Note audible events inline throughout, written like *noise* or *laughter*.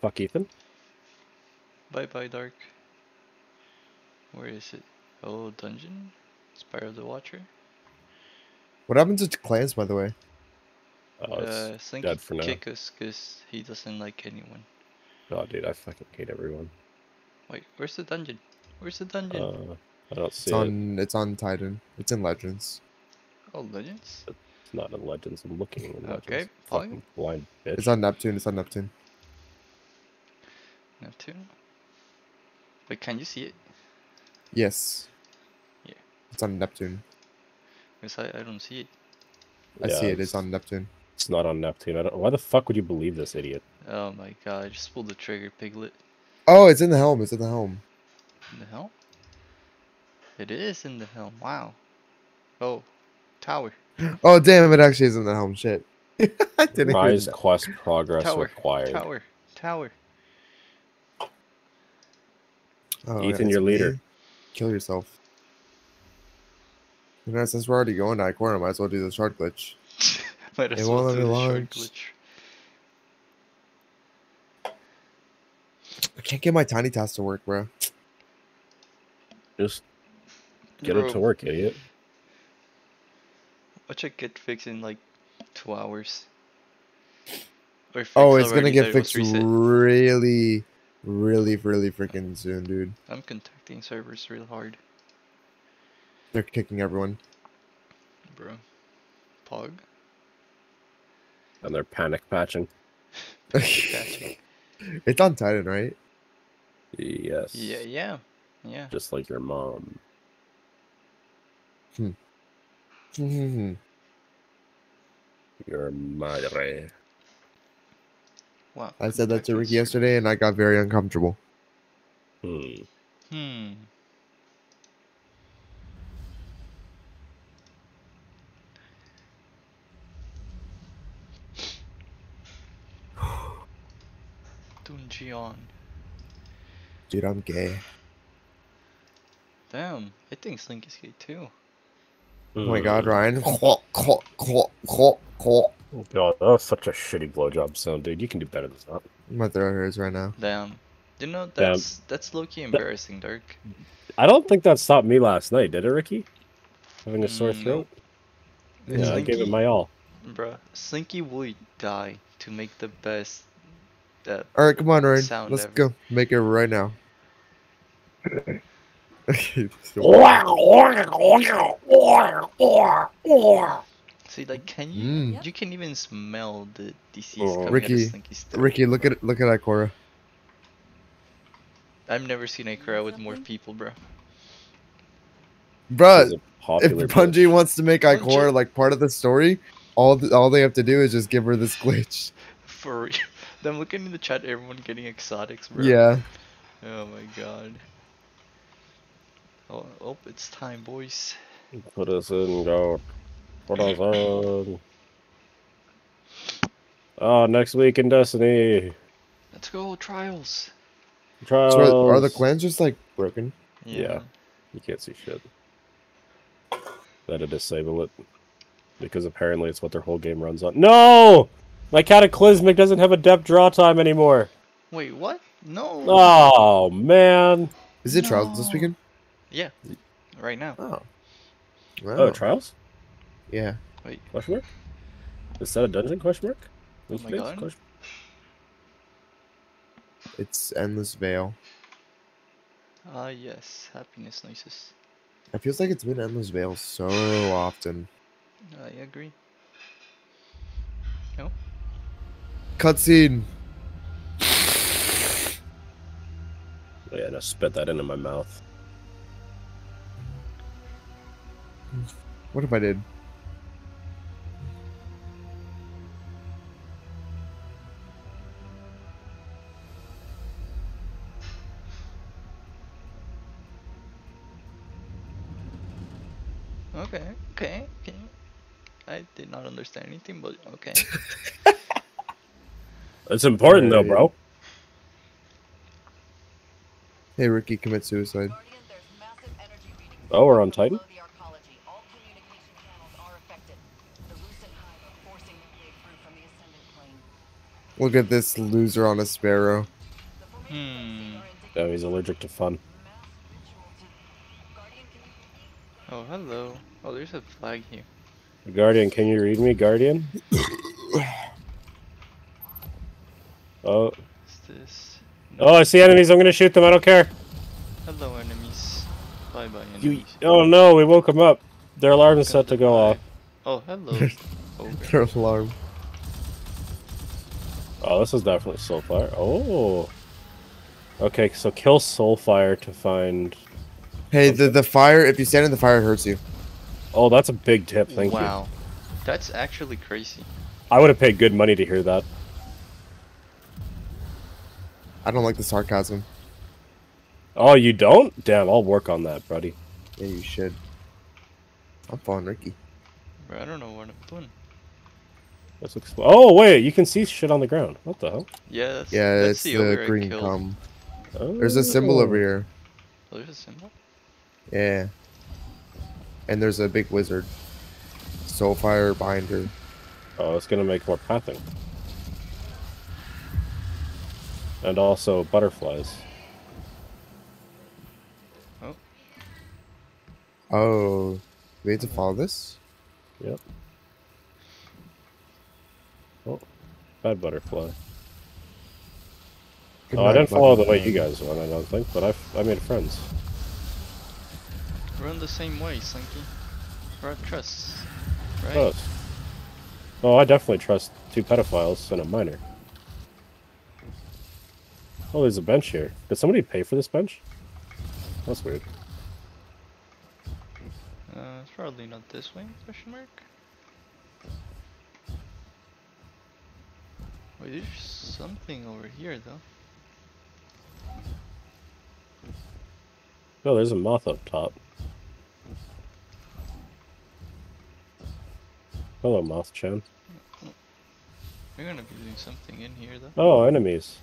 Fuck Ethan. Bye bye, Dark. Where is it? Oh, dungeon? Spire of the Watcher? What happens to clans, by the way? Oh, it's uh, I think dead he for now. kick us because he doesn't like anyone. Oh, dude, I fucking hate everyone. Wait, where's the dungeon? Where's the dungeon? Uh, I don't see It's it. on. It's on Titan. It's in Legends. oh, legends? It's not in Legends. I'm looking in Legends. Okay, fine. Fucking blind bitch. It's on Neptune. It's on Neptune. Neptune? Wait, can you see it? Yes. Yeah. It's on Neptune. Because I, I don't see it. I Yeah, see it. It's, It's on Neptune. it's not on Neptune. I don't, why the fuck would you believe this idiot? Oh my god, I just pulled the trigger, piglet. Oh, it's in the helm. It's in the helm. In the helm? It is in the helm, wow. Oh, tower. *gasps* Oh damn! It actually is in the helm. Shit. *laughs* I didn't even Rise quest progress Tower. required. Tower. Tower. Oh, Ethan, it's your me. leader. Kill yourself. You know, since we're already going to Ikora, might as well do the short glitch. *laughs* Might as It well won't do let me the short launch. glitch. I can't get my tiny task to work, bro. Just get it to work, idiot. Watch it get fixed in like two hours. Or Oh, it's gonna get that it was fixed reset. really, really, really freaking soon, dude. I'm contacting servers real hard, They're kicking everyone. bro. Pog. And they're panic patching. *laughs* Patching. *laughs* it's on Titan, right? Yes. Yeah, yeah, yeah. Just like your mom. Mhm. *laughs* Your madre. Wow. I said that to Ricky yesterday, and I got very uncomfortable. Hmm. Hmm. *sighs* Dungeon. Dude, I'm gay. Damn, I think Slink is gay too. Oh my god, Hmm. Ryan. Quack. God, that was such a shitty blowjob sound, dude. You can do better than that. My throat hurts right now. Damn. You know that's that's low key embarrassing, Dirk. I don't think that stopped me last night, did it, Ricky? Having a sore Mm, throat? It's Yeah, I gave it my all. Bruh, Slinky would die to make the best. Uh, All right, come on, Ryan. Sound Let's ever. go. Make it right now. *laughs* *laughs* see, like, can you? Mm. You can even smell the disease Oh. coming Ricky, of Slinky's throat. Ricky, look at look at Ikora. I've never seen a crowd with more people, bro. She's Bruh, if popular Bungie bitch. wants to make Bungie- Ikora like part of the story, all th- all they have to do is just give her this glitch. For real. *laughs* I'm looking in the chat, everyone getting exotics, bro. Yeah. Oh my god. Oh, oh, it's time, boys. Put us in, go. Put us on. Oh, next week in Destiny. Let's go, trials. Trials. So are, are the clans just like broken? Yeah. You can't see shit. Gotta disable it. Because apparently it's what their whole game runs on. No! My Cataclysmic doesn't have a depth draw time anymore. Wait, what? No. Oh, man. Is it trials this No. weekend? Yeah. Right now. Oh. Oh, Trials? Yeah. Question mark? Is that a dungeon? Question mark? Oh my? God. Question- It's endless veil. Ah, yes. Happiness noises. It feels like it's been endless veil so often. I agree. No? Cutscene. Oh, yeah, now spit that into my mouth. What if I did? Understand anything, but okay. *laughs* It's important, though, bro. Hey, Ricky, commit suicide. Guardian, there's massive energy readings Oh, we're on Titan? below the arcology. All communication channels are affected. The Lucent Hive are forcing their way through from the ascendant plane. Look at this loser on a sparrow. Hmm. Oh, he's allergic to fun. Guardian, can you Oh, hello. Oh, there's a flag here. Guardian, can you read me, Guardian? *coughs* oh, What's this? oh, I see enemies. I'm gonna shoot them. I don't care. Hello, enemies. Bye bye, You, oh no, we woke them up. Their alarm is set to go off. Oh, hello. *laughs* Ogre. Their alarm. Oh, this is definitely Soulfire. Oh. Okay, so kill Soulfire to find. Hey, the the fire. If you stand in the fire, it hurts you. Oh, that's a big tip. Thank you. wow. That's actually crazy. I would have paid good money to hear that. I don't like the sarcasm. Oh, you don't? Damn, I'll work on that, buddy. Yeah, you should. I'm following Ricky. Bro, I don't know what I'm doing. Let's expl- oh, wait, you can see shit on the ground. What the hell? Yeah, that's, Yeah, that's it's the, the green killed. cum. Oh. There's a symbol over here. Oh, there's a symbol? Yeah. And there's a big wizard. Soulfire binder. Oh, it's gonna make more pathing. And also butterflies. Oh, oh we have to follow this. Yep. Oh, bad butterfly. Good Oh, I didn't follow the way you guys went, I don't think, but I, I made friends. Run the same way, Slinky. Run trust. Right? Close. Oh, I definitely trust two pedophiles and a minor. Oh, there's a bench here. Did somebody pay for this bench? That's weird. Uh, it's probably not this way, question mark? Wait, there's something over here, though. Oh, there's a moth up top. Hello, Moth Chan. We're gonna be doing something in here, though. Oh, enemies.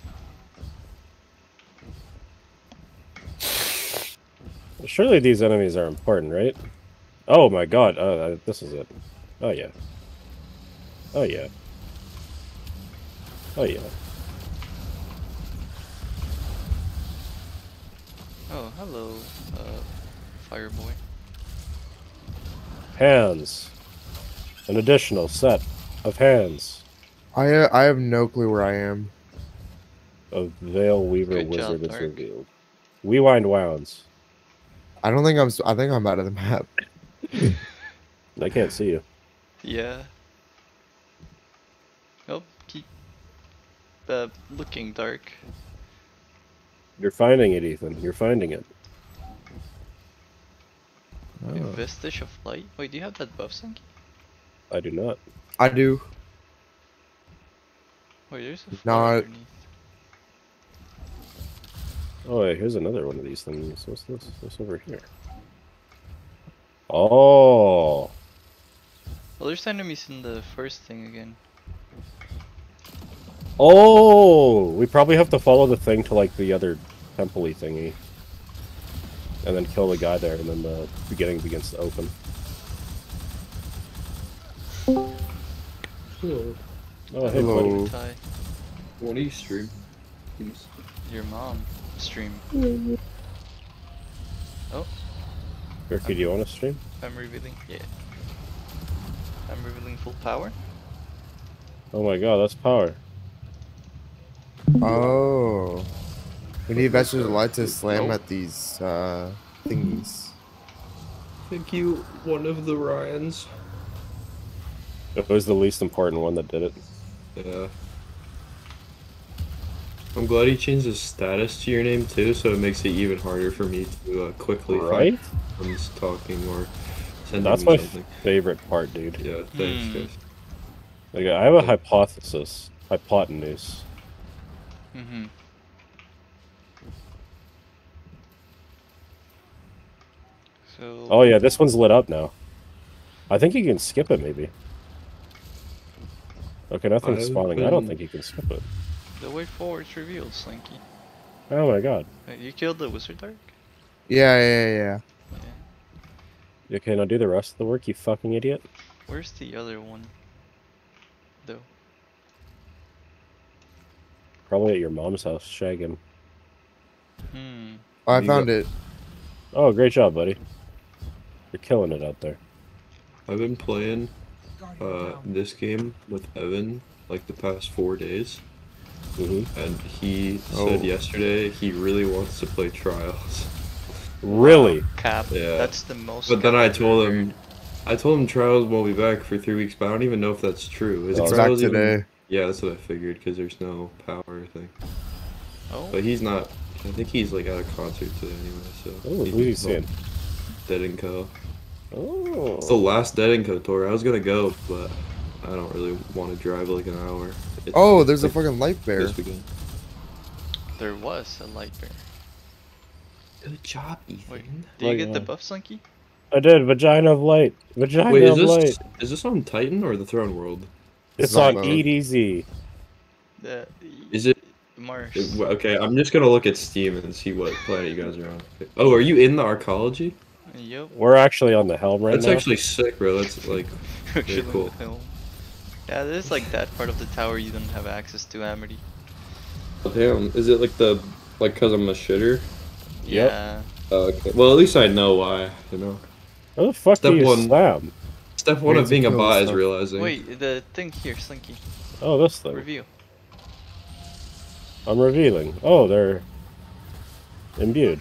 Surely these enemies are important, right? Oh my god, uh, uh, this is it. Oh yeah. Oh yeah. Oh yeah. Oh, hello, uh, fire boy. Hands. An additional set of hands I uh, I have no clue where I am. A Veil Weaver Good job, Wizard is Dark. revealed. We wind wounds. I don't think I'm. I think I'm out of the map. *laughs* I can't see you. Yeah. Oh, keep uh, looking dark. You're finding it, Ethan. You're finding it. Oh. A vestige of light. Wait, do you have that buff, Sunky? I do not. I do. Wait, there's a No, flower I- underneath. Oh, wait, here's another one of these things. What's this? What's over here? Oh, Well, there's enemies in the first thing again. oh! We probably have to follow the thing to like the other temple-y thingy, and then kill the guy there, and then the beginning begins to open. Hello. Oh, hey, Hello. buddy. Ty, What do you stream? Games? your mom stream. Oh. Ricky, do you want to stream? I'm revealing. Yeah. I'm revealing full power. Oh my god, that's power. Oh. We need Vegetables of Light to slam at these uh, thingies. Thank you, one of the Ryans. It was the least important one that did it. Yeah. I'm glad he changed his status to your name too, so it makes it even harder for me to uh, quickly Right? find someone's talking or sending That's me my something. favorite part, dude. Yeah, thanks, Hmm. guys. Like, I have a hypothesis. Hypotenuse. Mm-hmm. So. Oh yeah, this one's lit up now. I think you can skip it, maybe. Okay, nothing's I've spawning. I don't think you can skip it. The way forward's revealed, Slinky. Oh my god. Wait, you killed the wizard dark? Yeah, yeah, yeah. Yeah. Okay, now do the rest of the work, you fucking idiot. Where's the other one? Though. Probably at your mom's house. Shag him. Hmm. Oh, I You found it. Oh, great job, buddy. You're killing it out there. I've been playing uh, this game with Evan like the past four days, hmm and he Oh. said yesterday he really wants to play Trials. Really? Cap. Yeah. That's the most. But then I told him. I told him Trials won't be back for three weeks, but I don't even know if that's true. Is Oh, It's Is back Trials even- today. Yeah, that's what I figured because there's no power thing. Oh. But he's not. I think he's like at a concert today anyway. So Oh, he who's he thinks seeing? Dead and Co. Oh. It's the last Dead and Co tour. I was gonna go, but I don't really want to drive like an hour. It's Oh, there's a fucking light bear. There was a light bear. Good job, Ethan. Wait, Ethan. did you Like, get the uh, buff, Slinky? I did. Vagina of light. Vagina Wait, is of this light. is this on Titan or the Throne World? It's not on both. EDZ. The Is it? Mars. it- Okay, I'm just gonna look at Steam and see what planet you guys are on. Oh, are you in the arcology? Yep. We're actually on the helm right That's now. actually sick, bro. That's like *laughs* Actually, cool. the film. Yeah, there's like that part of the tower you don't have access to, Amity. damn. Is it like the like because I'm a shitter? Yep. Yeah. Oh, okay. Well, at least I know why. You know. How the fuck Step do you one. slam? Step one Ways of being a kill bot is realizing. Wait, the thing here, Slinky. Oh, this thing. Review. I'm revealing. Oh, they're imbued.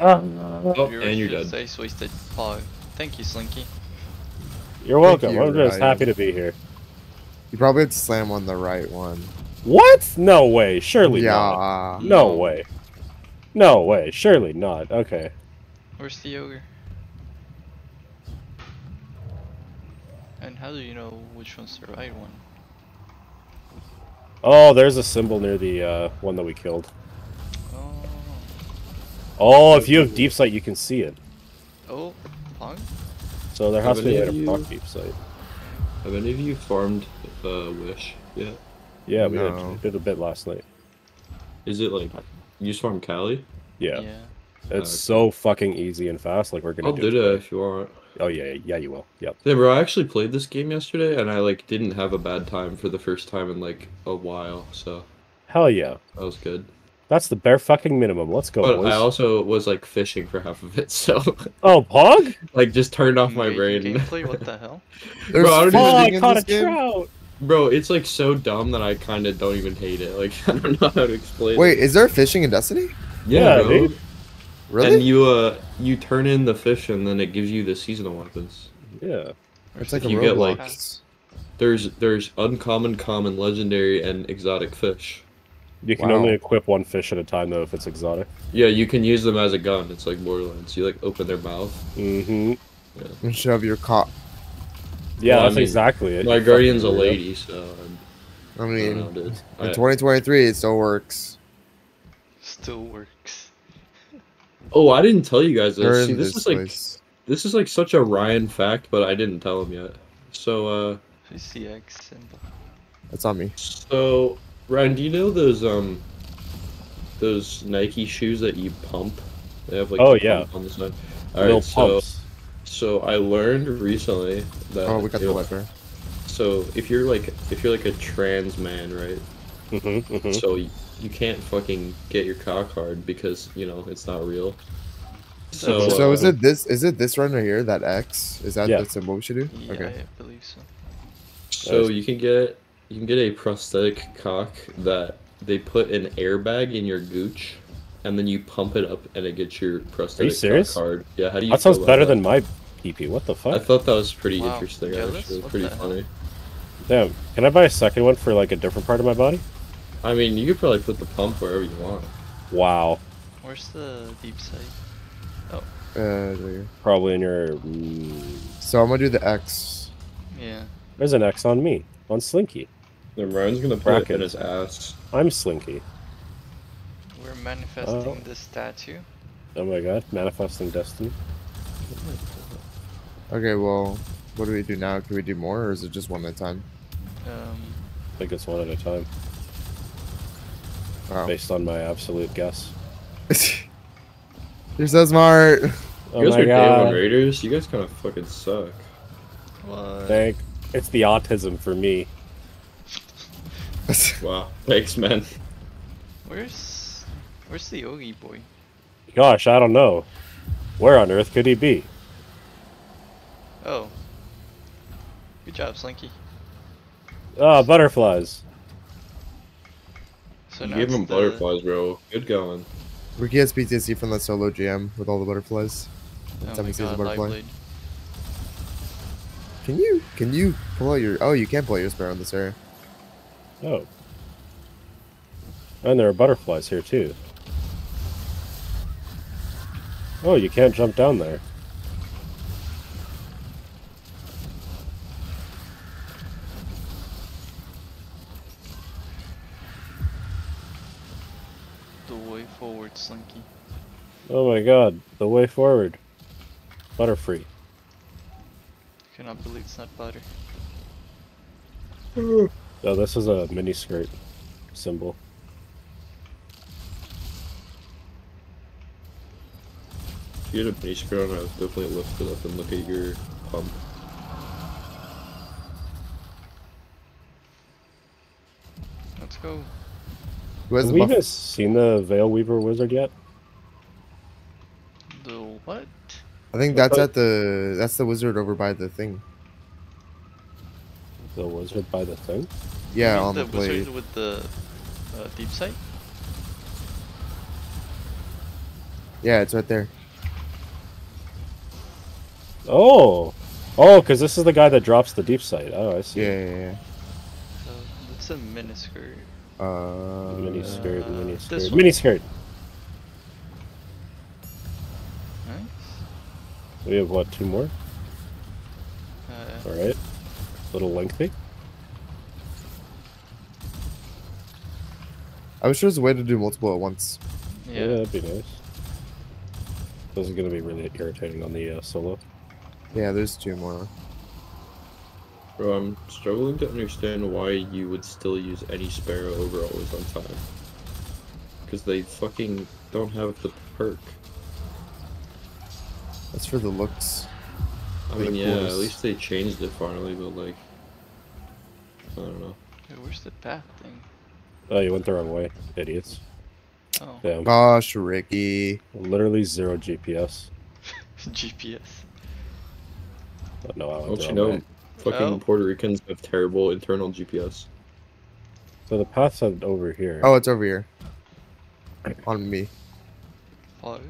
Ah. Oh, Your and you're refuse dead. Ice wasted pog. Thank you, Slinky. You're welcome. you, I'm just Ryan. happy to be here. You probably had to slam on the right one. What? No way. Surely not. No way. No way. Surely not. Okay. Where's the ogre? And how do you know which one's the right one? Oh, there's a symbol near the uh, one that we killed. Oh. Oh, if you have deep sight, you can see it. Oh, pog? So there has to be any like a of proc deep sight. Have any of you farmed uh, Wish yet? Yeah, we did, No. we did a bit last night. Is it like you just farm Cali? Yeah, Yeah. it's Okay. so fucking easy and fast. Like we're gonna I'll do. do it that today. if you want. Oh yeah, yeah, yeah, you will. Yep. Yeah, bro. I actually played this game yesterday, and I like didn't have a bad time for the first time in like a while. So Hell yeah. that was good. That's the bare fucking minimum. Let's go, But boys. I also was like fishing for half of it, *laughs* so Oh, Pog? like just turned off my Engaging brain. Gameplay? What the *laughs* hell? There's Bro, I don't Oh, I caught a game? trout. Bro, it's like so dumb that I kind of don't even hate it. Like *laughs* I don't know how to explain. Wait, it. is there fishing in Destiny? Yeah, bro. dude. Really? And you uh you turn in the fish, and then it gives you the seasonal weapons. Yeah. it's like a you get, like- There's there's uncommon, common, legendary, and exotic fish. You can Wow. only equip one fish at a time though if it's exotic. Yeah, you can use them as a gun. It's like Borderlands. You like open their mouth. Mm-hmm. and shove your cock. Yeah, Well, I that's mean, exactly it. My you guardian's a fucking weirdo. lady, so I'm, I I mean, know, in I- 2023, it still works. Still works. *laughs* oh, I didn't tell you guys this. See, this this is like place. this is like such a Ryan fact, but I didn't tell him yet. So uh, CX symbol. That's on me. so Ryan, do you know those um those Nike shoes that you pump? They have like Oh, yeah. pump on the side. Little Alright, so pumps. so I learned recently that Oh, we got the if- So if you're like if you're like a trans man, right? Mm-hmm, mm-hmm. So y- you can't fucking get your cock hard because you know it's not real. So, So- So uh, is it this? Is it this run right here? That X? Is that Yeah. the symbol we should do? Yeah, Okay. I believe so. So you can get you can get a prosthetic cock that they put an airbag in your gooch, and then you pump it up and it gets your prosthetic serious? cock hard. Yeah, how do you? That sounds better that? than my PP. What the fuck? I thought that was pretty Wow, interesting. jealous? Actually, What pretty funny. Damn. Can I buy a second one for like a different part of my body? I mean, you could probably put the pump wherever you want. Wow. Where's the deep sight? Uh, there. Probably in your. Mm, so I'm gonna do the X. Yeah. there's an X on me. On Slinky. Then Ryan's gonna put it in Bracket. his ass. I'm Slinky. We're manifesting Oh. this statue. Oh my god. Manifesting destiny. Okay, well, what do we do now? Can we do more, or is it just one at a time? Um, I think it's one at a time. Wow. Based on my absolute guess. *laughs* You're so smart. *laughs* Oh you guys my are day one god. raiders. You guys kind of fucking suck. what? Thank. It's the autism for me. *laughs* Wow. Thanks, man. Where's where's the Yogi boy? Gosh, I don't know. Where on earth could he be? Oh. Good job, Slinky. Ah, butterflies. So You now gave it's him the- butterflies, bro. Good going. Ricky has PTSD from that solo GM with all the butterflies. Oh Time my he god, butterfly. Can you can you pull out your oh you can pull out your sparrow in this area. Oh. And there are butterflies here too. Oh, you can't jump down there. The way forward, Slinky. Oh my god, the way forward. Butterfree. Cannot believe it's not butter. *laughs* Oh, this is a mini skirt symbol. If you had a base ground, I would definitely lift it up and look at your pump. Let's go. Who has Have we even seen the Veil Weaver wizard yet? The what? I think that's at the that's the wizard over by the thing. The wizard by the thing? Yeah, on the, the blade. wizard with the uh, deep sight. Yeah, it's right there. Oh! Oh, because this is the guy that drops the deep sight. Oh, I see. Yeah, yeah, yeah. So it's a miniskirt. Uh, Mini skirt, Uh, mini this skirt. Mini skirt. Nice. We have what, two more? Uh, Alright. Little lengthy. I wish there was a way to do multiple at once. Yeah, yeah. that'd be nice. This is gonna be really irritating on the uh, solo. Yeah, there's two more. Bro, I'm struggling to understand why you would still use any sparrow over always on time. Because they fucking don't have the perk. That's for the looks. I mean, yeah, at least they changed it finally, but like, I don't know. Hey, where's the path thing? Oh, you went the wrong way, idiots. Oh, Damn. Gosh, Ricky. Literally zero GPS. *laughs* GPS. But oh, no, I went Don't the you know, way. fucking Oh. Puerto Ricans have terrible internal GPS. So the path said over here. Oh, it's over here. On me. Follow.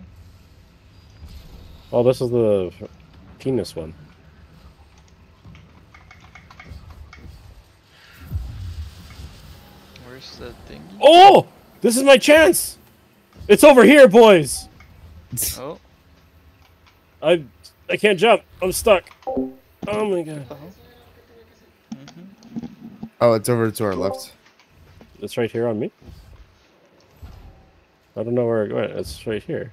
Oh, this is the penis one. Where's the thing? Oh! This is my chance! It's over here, boys! Oh. I I can't jump. I'm stuck. Oh my god. Uh-huh. Mm-hmm. Oh, it's over to our left. It's right here on me. I don't know where it went. It's right here.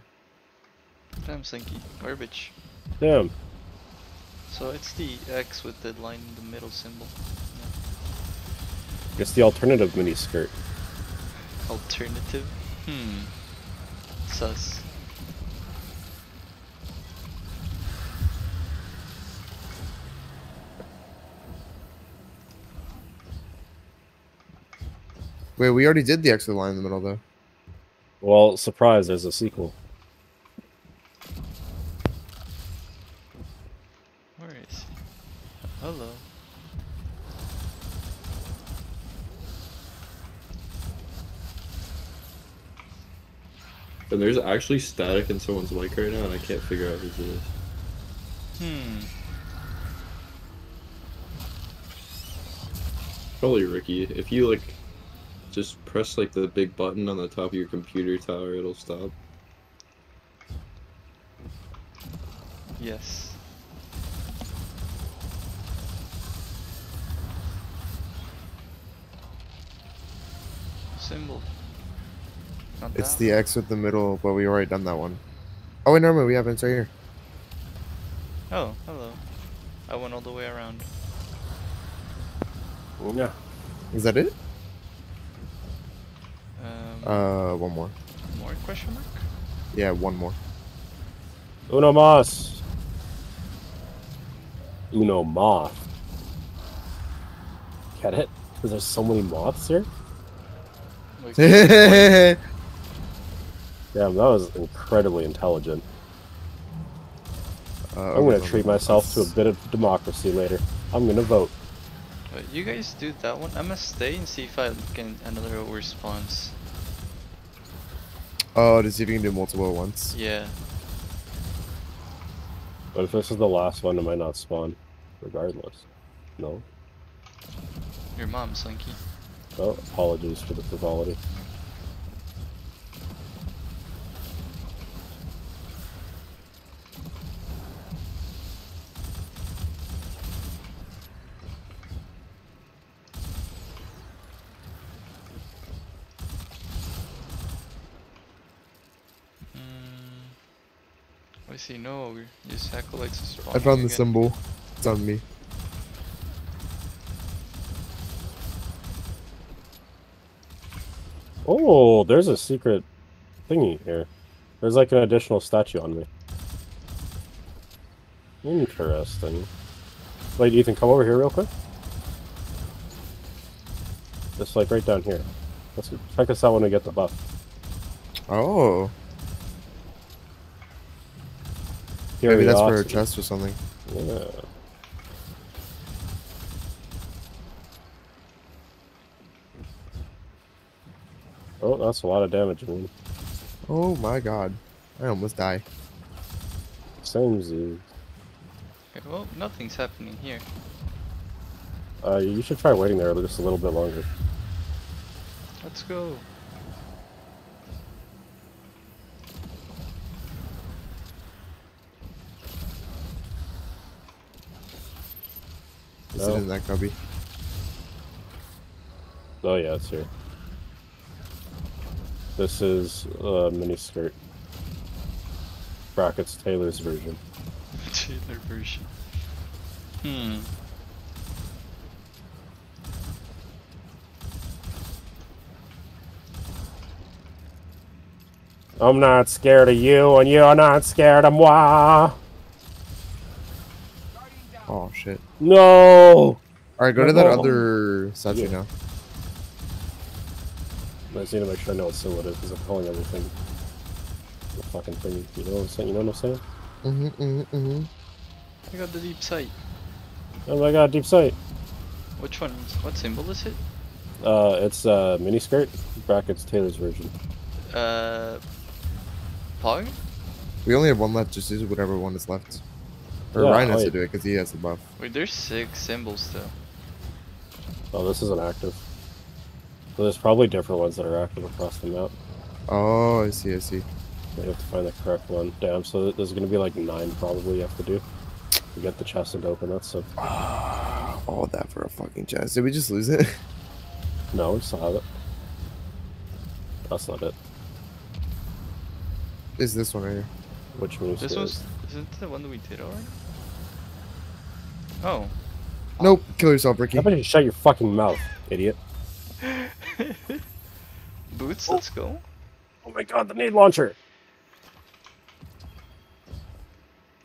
Damn, Slinky. Garbage. Damn. So it's the X with the line in the middle symbol. It's the alternative mini skirt. Alternative? Hmm. Sus. Wait, we already did the extra line in the middle though. Well, surprise, there's a sequel. Where is he? Hello. And there's actually static in someone's mic right now, and I can't figure out whose it is. Hmm. Probably Ricky. If you like, just press like the big button on the top of your computer tower, it'll stop. Yes. Symbol. Not It's the X with the middle, but we already done that one. Oh wait, no, no, we haven't. It's right here. Oh, hello. I went all the way around. Yeah. Is that it? Um, Uh, one more. more question mark? Yeah, one more. Uno mas. Uno moth. Get it? Because there's so many moths here. Like, *laughs* Damn, Damn, that was incredibly intelligent. Uh, I'm gonna treat myself to a bit of democracy later. I'm gonna vote. uh, you guys do that one. I'm gonna stay and see if I get another response. Oh, to see if you can do multiple at once. Yeah. But if this is the last one, it might not spawn, regardless. No. Your mom, Slinky. Oh, apologies for the frivolity. Mm. I see no ogre. Just acolytes is I spawning found the symbol. It's on me. Oh, there's a secret thingy here. There's like an additional statue on me. Interesting. Wait, Ethan, come over here real quick. Just like right down here. Let's check us out when we get the buff. Oh, maybe that's for her chest or something. Yeah. Oh, that's a lot of damage. I mean, Oh my god, I almost die. same Z. Okay, well, nothing's happening here. Uh, you should try waiting there just a little bit longer. Let's go. Is No. it in that cubby? Oh yeah, it's here. This is a mini skirt. Brackets Taylor's version. *laughs* Taylor version. Hmm. I'm not scared of you, and you're not scared of moi. Oh shit. No. All right, go to that No. other statue Yeah. now. I just need to make sure I know what symbol it is because I'm calling everything the fucking thing. You know what I'm saying? You know what I'm saying? Mm-hmm, mhm, mhm. I got the deep sight. Oh my god, deep sight. Which one? What symbol is it? Uh, it's uh mini skirt brackets Taylor's version. Uh. Pog? We only have one left. Just use whatever one is left. Or Yeah, Ryan has oh, to do it because he has the buff. Wait, there's six symbols though. Oh, this isn't active. So there's probably different ones that are active across the map. Oh, I see. I see. We have to find the correct one. Damn, so there's gonna be like nine probably you have to do. To get the chest and open that so ah, All that for a fucking chest. Did we just lose it? *laughs* No, we still have it. That's not it. Is this one right here? Which means This one's. Isn't the one that we did already? Oh. Nope. Kill yourself, Ricky. How about you shut your fucking mouth, idiot? *laughs* Boots, oh. let's go. Oh my god, the nade launcher!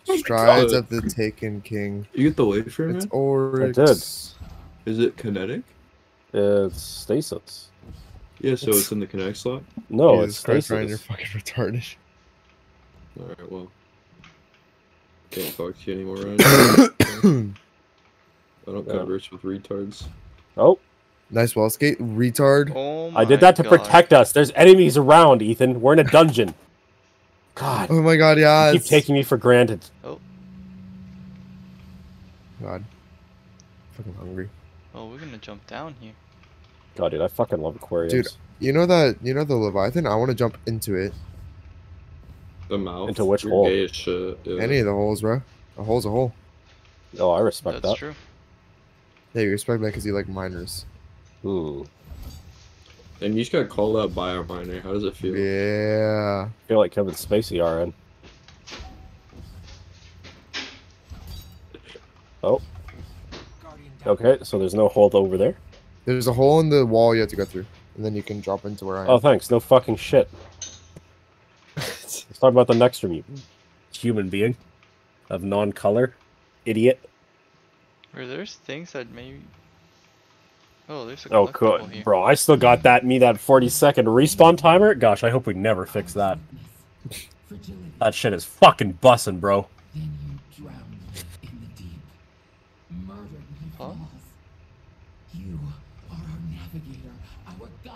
Strides oh of the Taken King. You get the wafer, It's man? Oryx. did. Is it kinetic? It's stasis. Yeah, so it's in the connect slot. No, Jesus it's Christ, Ryan, you're fucking retarded. Alright, well. Can't talk to you anymore, *coughs* Ryan. *coughs* I don't Yeah. converse with retards. Oh, nice wall skate, retard. Oh my I did that to God. protect us. There's enemies around, Ethan. We're in a dungeon. *laughs* God, Oh my god, yeah. you keep taking me for granted. Oh. God. Fucking hungry. Oh, we're gonna jump down here. God, dude, I fucking love Aquarius. Dude, You know that you know the Leviathan? I want to jump into it. The mouth. Into which You're hole? gay as shit. Yeah. Any of the holes, bro. A hole's a hole. oh, I respect That's that. That's true. Yeah, you respect that because you like miners. Hmm. And you just got called out by our miner. How does it feel? Yeah. I feel like Kevin Spacey, RN. Oh. Okay, so there's no hold over there. There's a hole in the wall you have to go through, and then you can drop into where I am. Oh, thanks. No fucking shit. *laughs* Let's talk about the next from you. Human being of non-color, idiot. Where there's things that maybe. Oh, there's a Oh, collectible good, here. bro. I still got that me that 40 second respawn timer. Gosh, I hope we never fix that. That shit is fucking bussin', bro. Then you drowned in the deep. Murdered me Huh? for. You are our navigator, our guide.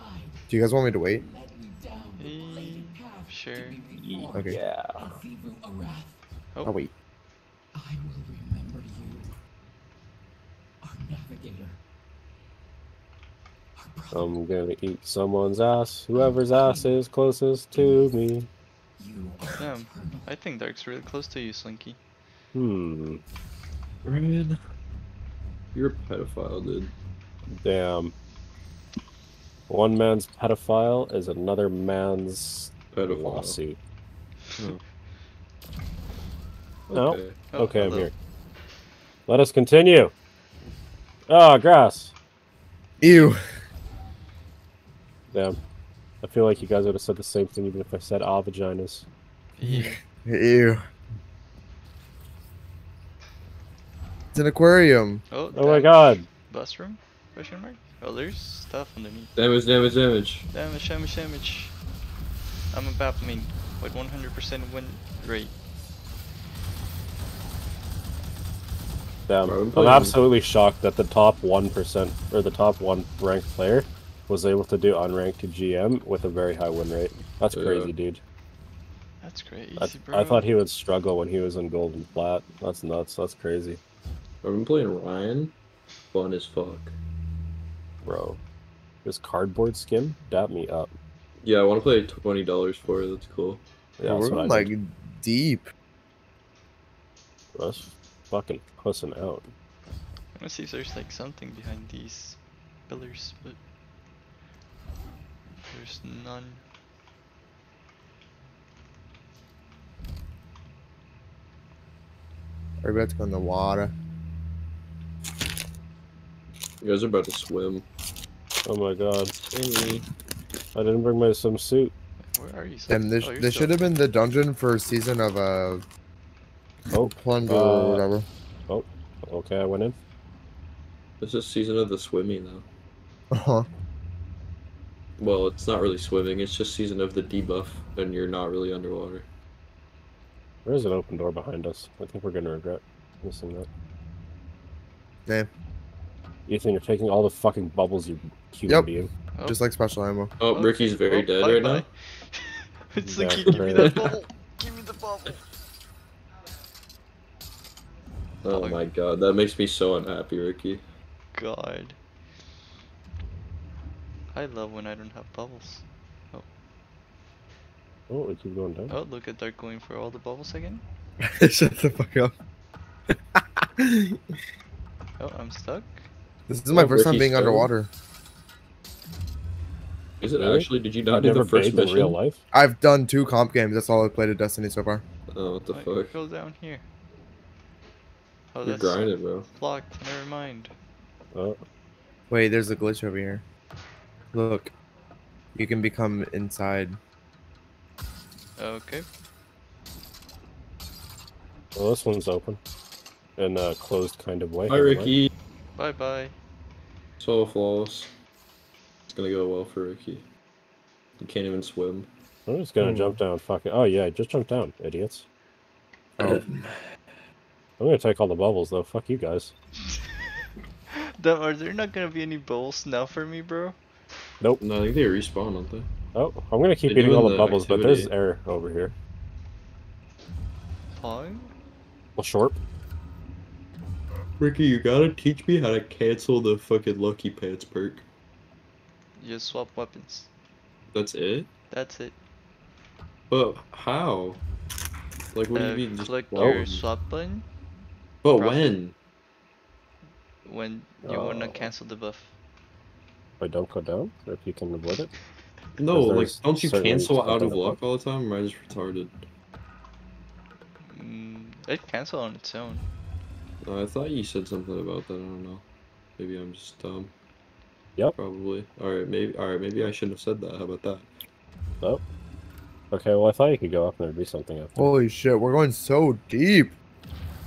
Do you guys want me to wait? Let me down the blazing path sure. to be reborn Okay. Yeah. in Xivu Arath. Oh. I'll wait. Oh. I will remember you. Our navigator. Our brother. I'm gonna eat someone's ass. Whoever's ass is closest to me. Damn. I think Dark's really close to you, Slinky. Hmm. Ryan, you're a pedophile, dude. Damn. One man's pedophile is another man's Pedophile. lawsuit. Oh. No. Okay. Oh, okay, I'm here. Let us continue. Ah, grass. Ew. Damn. I feel like you guys would have said the same thing even if I said ah vaginas. Yeah. Ew. It's an aquarium. Oh, Oh my god. Bus room? Question mark? Oh, there's stuff underneath. Damage, damage, damage. Damage, damage, damage. I'm about me with 100% win rate. Damn. Bro, I'm I'm absolutely shocked that the top 1% or the top 1 ranked player was able to do unranked to GM with a very high win rate. That's Yeah. crazy, dude. That's crazy, I, bro. I thought he would struggle when he was in gold and flat. That's nuts. That's crazy, I've been playing Ryan. Fun as fuck. bro. This cardboard skin, dap me up. Yeah, I want to play twenty dollars for it. That's cool. Yeah, We're that's what I like did. deep. That's fucking pussing out. I wanna see if there's like something behind these pillars, but there's none. We're about to go in the water. You guys are about to swim. Oh my god. Amy. I didn't bring my swimsuit. Where are you? And this Oh, this should have been the dungeon for season of uh Oh, plunder Uh, or whatever. okay, I went in. This is season of the swimming now. Uh-huh. Well, it's not really swimming. It's just season of the debuff, and you're not really underwater. There is an open door behind us. I think we're gonna regret missing that. Damn. Ethan, you're taking all the fucking bubbles, you human Yep. being. Oh. Just like special ammo. Oh, Oh, Ricky's very oh, dead bye right bye. now. *laughs* it's Yeah, like, give me that bubble! Give me the bubble! Oh Fuck. my god, that makes me so unhappy, Ricky. God. I love when I don't have bubbles. Oh, oh we keep going down. Oh, look at Dark going for all the bubbles again. *laughs* Shut the fuck up. *laughs* Oh, I'm stuck. This is my Oh, first time being still- underwater. Is it Really? actually? Did you I've not do the first bathed in mission? real life. I've done two comp games. That's all I've played of Destiny so far. Oh, what the Wait, fuck? Go down here. Oh, You're that's grinding, bro. blocked. Never mind. Oh, Wait, there's a glitch over here. Look. You can become inside. Okay. well, this one's open. In a closed kind of way. Hi, anyway. Ricky. Bye bye. So flawless. It's gonna go well for Ricky. You can't even swim. I'm just gonna Hmm. jump down. Fucking. Oh yeah, just jump down, idiots. Oh. I'm gonna take all the bubbles though. Fuck you guys. *laughs* Damn, are there not gonna be any bowls now for me, bro? Nope. No, I think they respawn, don't they? Oh, I'm gonna keep They're eating all the the bubbles, but there's air over here. Pong? Well, short. Ricky, you gotta teach me how to cancel the fucking Lucky Pants perk. You just swap weapons. That's it? That's it. But how? Like, what Uh, do you mean? Just click swap your swap button But press- when? when you wanna Oh. cancel the buff. If I don't go down, if you can avoid it. No, like, don't you cancel out of luck all the time? Or am I just retarded? Mm, it cancel on its own. Uh, I thought you said something about that. I don't know. Maybe I'm just dumb. Yep. Probably. All right. Maybe. All right. Maybe I shouldn't have said that. How about that? Oh. Okay, well I thought you could go up and there'd be something up there. Holy shit, we're going so deep.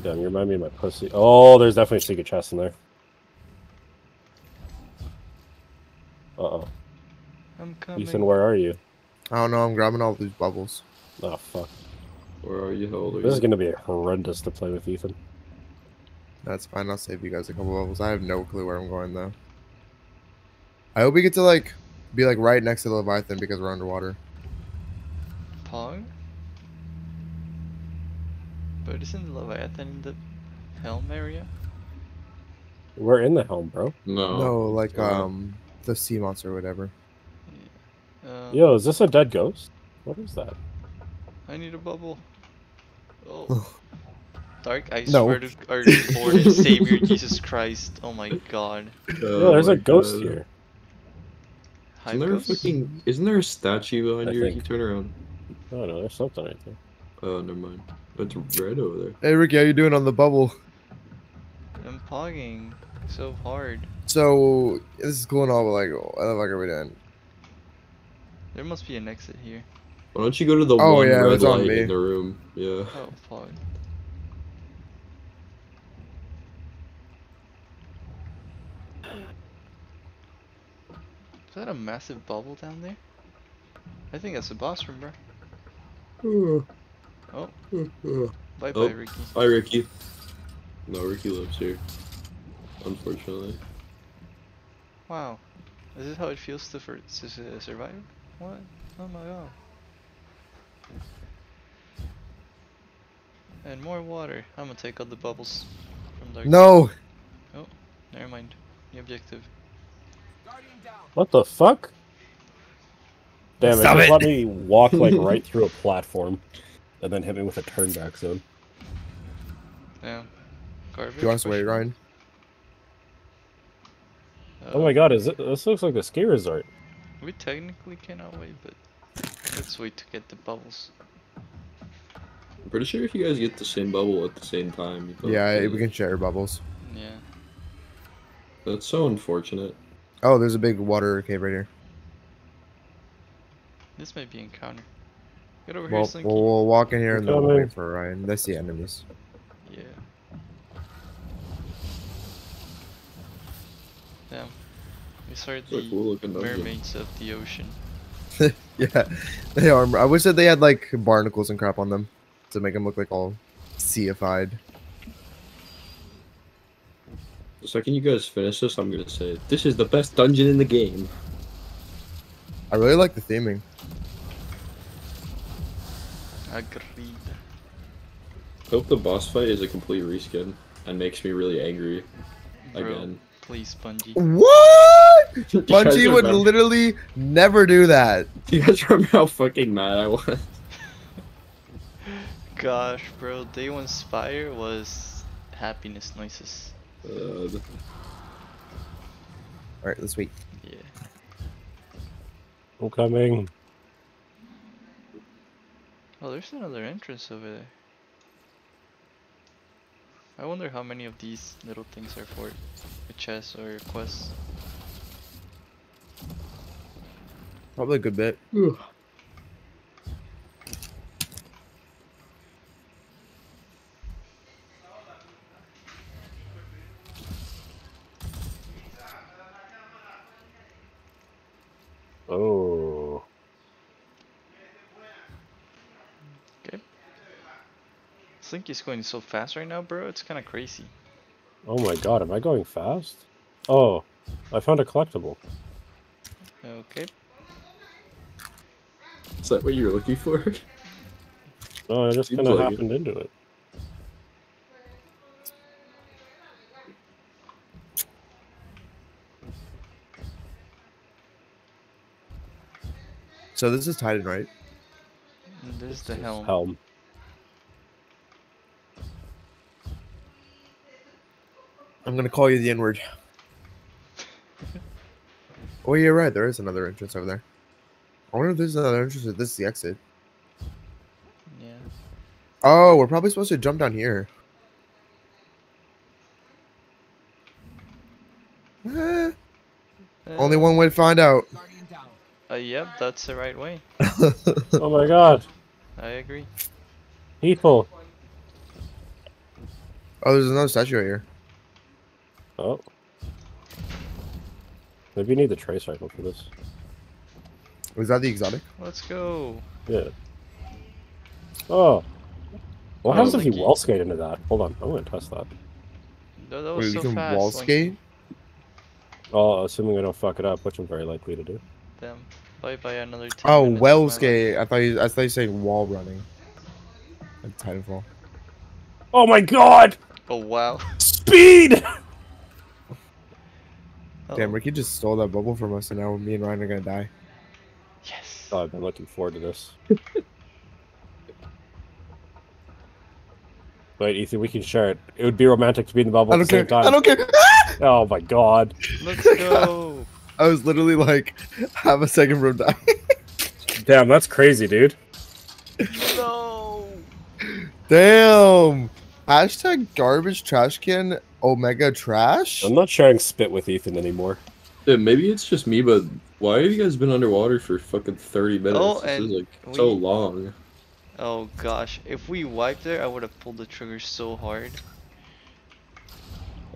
Damn, you remind me of my pussy. Oh, there's definitely a secret chest in there. Uh-oh. I'm coming. Ethan, where are you? I don't know. I'm grabbing all these bubbles. Oh fuck. Where are you? holding? This is gonna be horrendous to play with Ethan. That's fine. I'll save you guys a couple bubbles. I have no clue where I'm going though. I hope we get to like be like right next to the Leviathan because we're underwater. Pog? But isn't Leviathan in the helm area? We're in the helm, bro. No. no, like uh, um the sea monster or whatever. Uh, Yo, is this a dead ghost? What is that? I need a bubble. Oh. *laughs* Dark, I No. swear to our Lord and Savior *laughs* Jesus Christ. Oh my god. Yo, Oh there's my a ghost God. here. Hi, Isn't there a ghost? fucking? Isn't there a statue behind I you? Ricky? think. Turn around. Oh no, there's something right there. Oh, never mind. It's right over there. Hey Ricky, how you doing on the bubble? I'm pogging so hard. So this is cool and all, but like, what the fuck are we doing? There must be an exit here. Why don't you go to the Oh, one yeah, red was on light me. in the room? Yeah. Oh, pog. Is that a massive bubble down there? I think that's the boss room, bro. Oh, bye bye, Oh. Ricky. Bye, Ricky. No, Ricky lives here. Unfortunately. Wow. Is this how it feels to, for, to su- survive? What? Oh my god. And more water. I'm gonna take out the bubbles from Dark. No. Oh, never mind. The objective. What the fuck? Damn it, Stop just it. let me walk like *laughs* right through a platform and then hit me with a turn back zone. Yeah. Garbage. Do you want to wait, question- Ryan? Uh, oh my god, is it this looks like a ski resort. We technically cannot wait, but let's wait to get the bubbles. I'm pretty sure if you guys get the same bubble at the same time. Yeah, we can share bubbles. Yeah. That's so unfortunate. Oh, there's a big water cave right here. This might be encounter. Get over here, Well, Slinky. we'll, we'll walk in here and then we'll Coming. wait for Ryan. That's the enemies. Yeah. Damn. These are the cool mermaids of the ocean. *laughs* Yeah, they are. I wish that they had like barnacles and crap on them to make them look like all seaified. The second you guys finish this, I'm gonna say this is the best dungeon in the game. I really like the theming. Agreed. Hope the boss fight is a complete reskin and makes me really angry Bro, again. please, Bungie. What? *laughs* Do Bungie would remember- literally never do that. Do *laughs* you guys remember how fucking mad I was? *laughs* Gosh, bro, day one Spire was happiness noises. Uh, All right, let's wait. Yeah. I'm coming. Oh, there's another entrance over there. I wonder how many of these little things are for a chest or a quest. Probably a good bit. Oh. Okay. Slinky's going so fast right now, bro. It's kind of crazy. Oh my god, am I going fast? Oh, I found a collectible. Okay. is that what you were looking for? No, I just kind of like it. happened into it. So this is Titan, right? This is the helm. Helm. I'm gonna call you the N-word. oh, you're right. There is another entrance over there. I wonder if there's another entrance. Or this is the exit. Yeah. Oh, we're probably supposed to jump down here. Eh, only Uh, one way to find out. Uh, yep, that's the right way. *laughs* Oh my god, I agree. people. Oh, there's another statue right here. Oh. Maybe you need the trace rifle for this. Was that the exotic? Let's go. Yeah. Oh. What happens if you Linky. wall skate into that? Hold on, I'm gonna test that. No, that was Wait, so we can fast. wall Linky. skate? Oh, assuming we don't fuck it up, which I'm very likely to do. Damn. Bye bye another 10 Oh, minutes well skate. I thought you. I thought you were saying wall running. Like Titanfall. Oh my god! Oh wow. Speed! *laughs* Damn, Ricky just stole that bubble from us, and now me and Ryan are gonna die. Yes. Oh, I've been looking forward to this. *laughs* Wait, Ethan, we can share it. It would be romantic to be in the bubble I at don't the same care. time. I don't care. *laughs* Oh my god. Let's go. *laughs* I was literally like, have a second from die. Damn, that's crazy, dude. no. Damn. Hashtag garbage trash can omega trash. I'm not sharing spit with Ethan anymore. Yeah, maybe it's just me, but why have you guys been underwater for fucking 30 minutes? Oh, this is and like so long. Oh gosh, if we wiped there, I would have pulled the trigger so hard.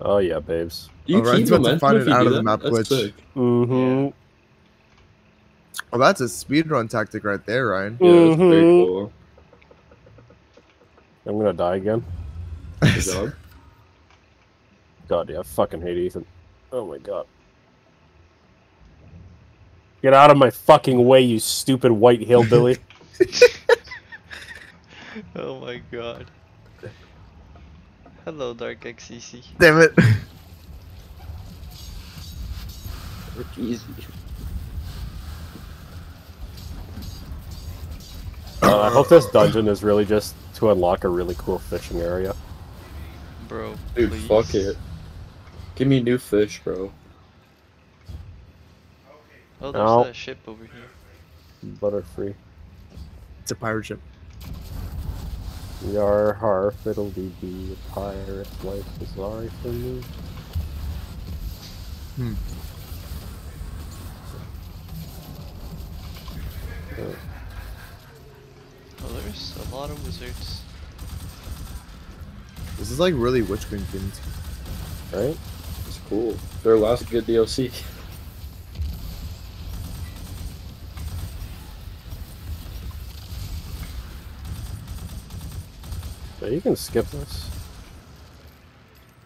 Oh yeah, babes. Do you Alright, keep it's about to find it out do of the map That's glitch. Mm-hmm. Oh, that's a speedrun tactic right there, Ryan. Yeah, that's very Mhm. cool. I'm gonna die again. Good job. *laughs* God, yeah, I fucking hate Ethan. Oh my god. Get out of my fucking way, you stupid white hillbilly. *laughs* Oh my god. Hello, Dark XCC. Damn it. Easy. Uh, I hope this dungeon is really just to unlock a really cool fishing area. Bro, Dude, please. fuck it. Give me new fish, bro. Oh, there's No. a ship over here. Butterfree. It's a pirate ship. Yar har fiddle dee dee, a pirate's life is sorry for me. Hmm. Oh, there's a lot of wizards. This is like really Witch Queen themed. Right? It's cool. Their last good DLC. Yeah, you can skip this.